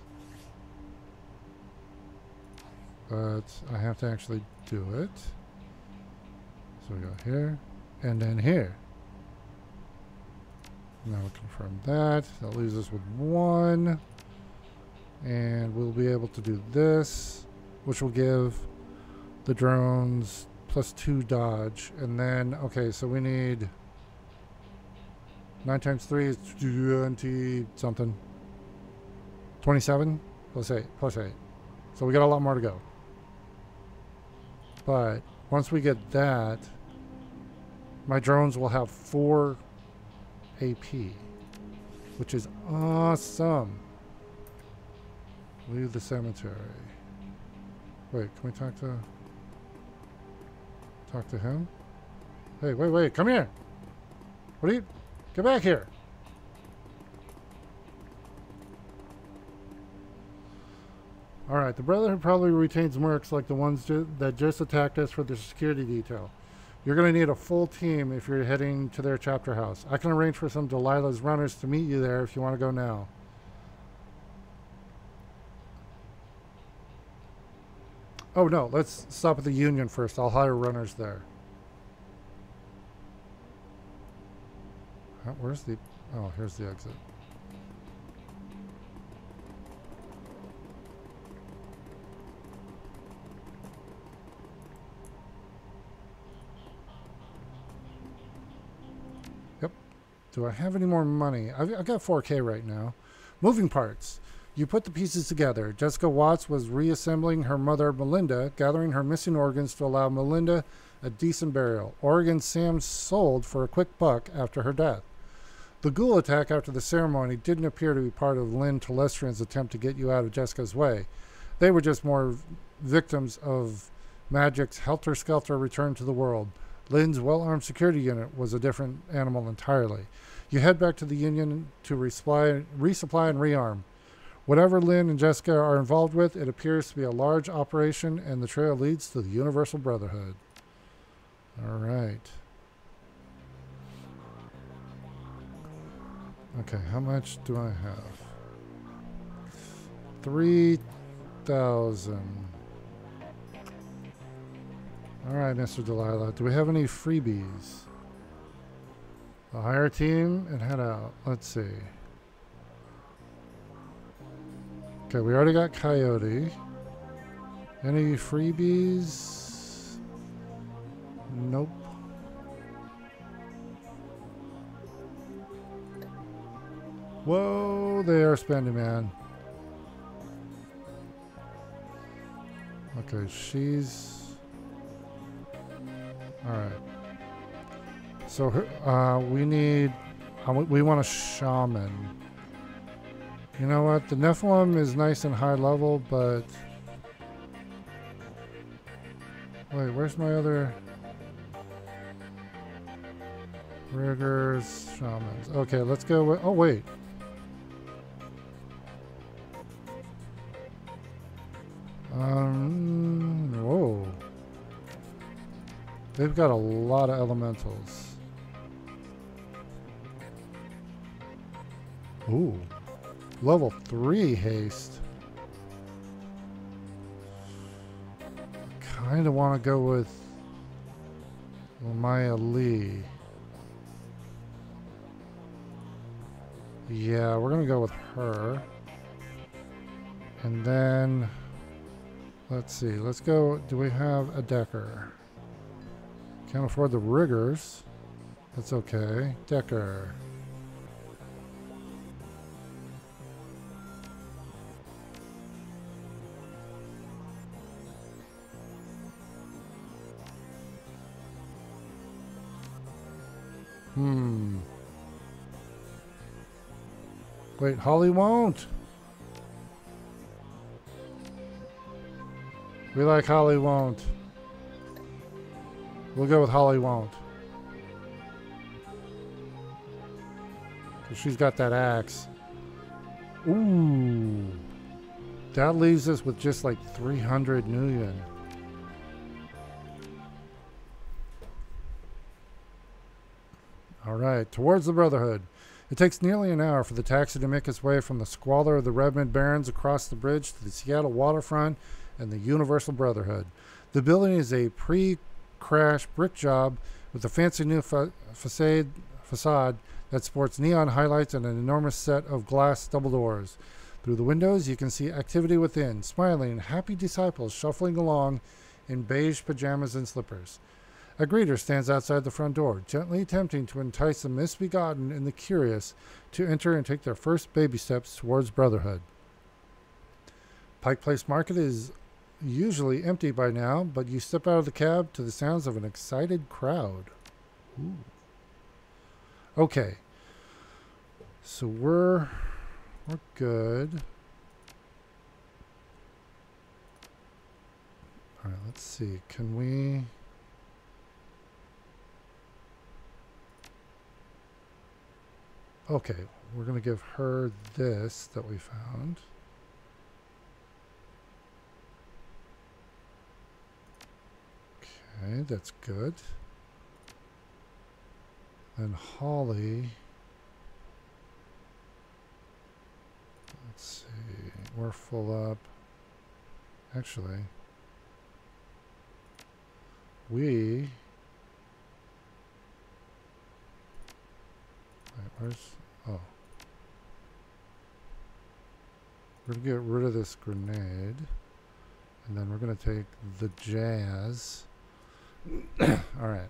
But I have to actually do it. So we go here and then here. Now we confirm that. That leaves us with one. And we'll be able to do this, which will give the drones plus two dodge. And then, okay, so we need 9 times 3 is 20 something. 27 plus 8 plus 8. So we got a lot more to go. But once we get that, my drones will have 4 AP, which is awesome. Leave the cemetery. Wait, can we talk to talk to him? Hey, wait, wait, come here. What are you Get back here. Alright, the Brotherhood probably retains mercs like the ones ju that just attacked us for their security detail. You're going to need a full team if you're heading to their chapter house. I can arrange for some Delilah's runners to meet you there if you want to go now. Oh no, let's stop at the Union first. I'll hire runners there. Where's the... Oh, here's the exit. Yep. Do I have any more money? I've, I've got 4K right now. Moving parts. You put the pieces together. Jessica Watts was reassembling her mother, Melinda, gathering her missing organs to allow Melinda a decent burial. Organs Sam sold for a quick buck after her death. The ghoul attack after the ceremony didn't appear to be part of Lynn Telestrian's attempt to get you out of Jessica's way. They were just more victims of magic's helter-skelter return to the world. Lynn's well-armed security unit was a different animal entirely. You head back to the Union to resupply, resupply and rearm. Whatever Lynn and Jessica are involved with, it appears to be a large operation, and the trail leads to the Universal Brotherhood. All right. Okay, how much do I have? 3,000. All right, Mr. Delilah. Do we have any freebies? A hire team and head out. Let's see. Okay, we already got Coyote. Any freebies? Nope. Whoa, they are spending, man. Okay, she's... Alright. So uh, we need, we want a shaman. You know what? The Nephilim is nice and high level, but... Wait, where's my other... Riggers, shamans. Okay, let's go with... Oh, wait. Um, whoa. They've got a lot of elementals. Ooh. Level 3 haste. Kind of want to go with Maya Lee. Yeah, we're going to go with her. And then, let's see, let's go, do we have a Decker? Can't afford the riggers. That's okay. Decker. Wait, Holly won't. We like Holly won't. We'll go with Holly won't. Cause she's got that axe. Ooh. That leaves us with just like 300 million. All right, towards the Brotherhood. It takes nearly an hour for the taxi to make its way from the squalor of the Redmond Barrens across the bridge to the Seattle waterfront and the Universal Brotherhood. The building is a pre-crash brick job with a fancy new fa facade, facade that sports neon highlights and an enormous set of glass double doors. Through the windows, you can see activity within, smiling, happy disciples shuffling along in beige pajamas and slippers. A greeter stands outside the front door, gently attempting to entice the misbegotten and the curious to enter and take their first baby steps towards brotherhood. Pike Place Market is usually empty by now, but you step out of the cab to the sounds of an excited crowd. Ooh. Okay. So we're we're good. All right, let's see. Can we Okay, we're going to give her this that we found. Okay, that's good. And Holly. Let's see. We're full up. Actually, we. Where's. Oh. We're going to get rid of this grenade. And then we're going to take the jazz. Alright.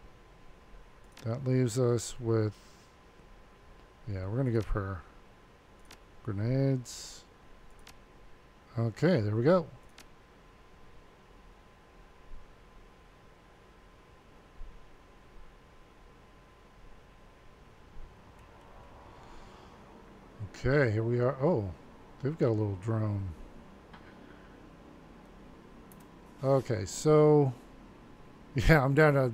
That leaves us with. Yeah, we're going to give her grenades. Okay, there we go. Okay, here we are. Oh, they've got a little drone. Okay, so yeah, I'm down to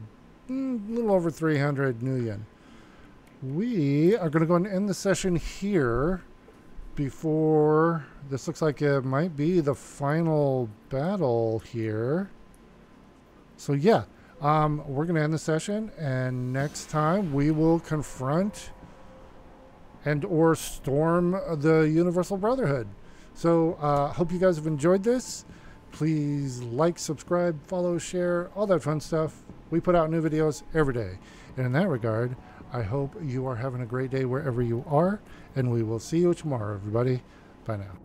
mm, a little over three hundred 300 million. We are going to go and end the session here before this looks like it might be the final battle here. So yeah, um, we're going to end the session and next time we will confront and or storm the Universal Brotherhood. So uh, hope you guys have enjoyed this. Please like, subscribe, follow, share, all that fun stuff. We put out new videos every day. And in that regard, I hope you are having a great day wherever you are. And we will see you tomorrow, everybody. Bye now.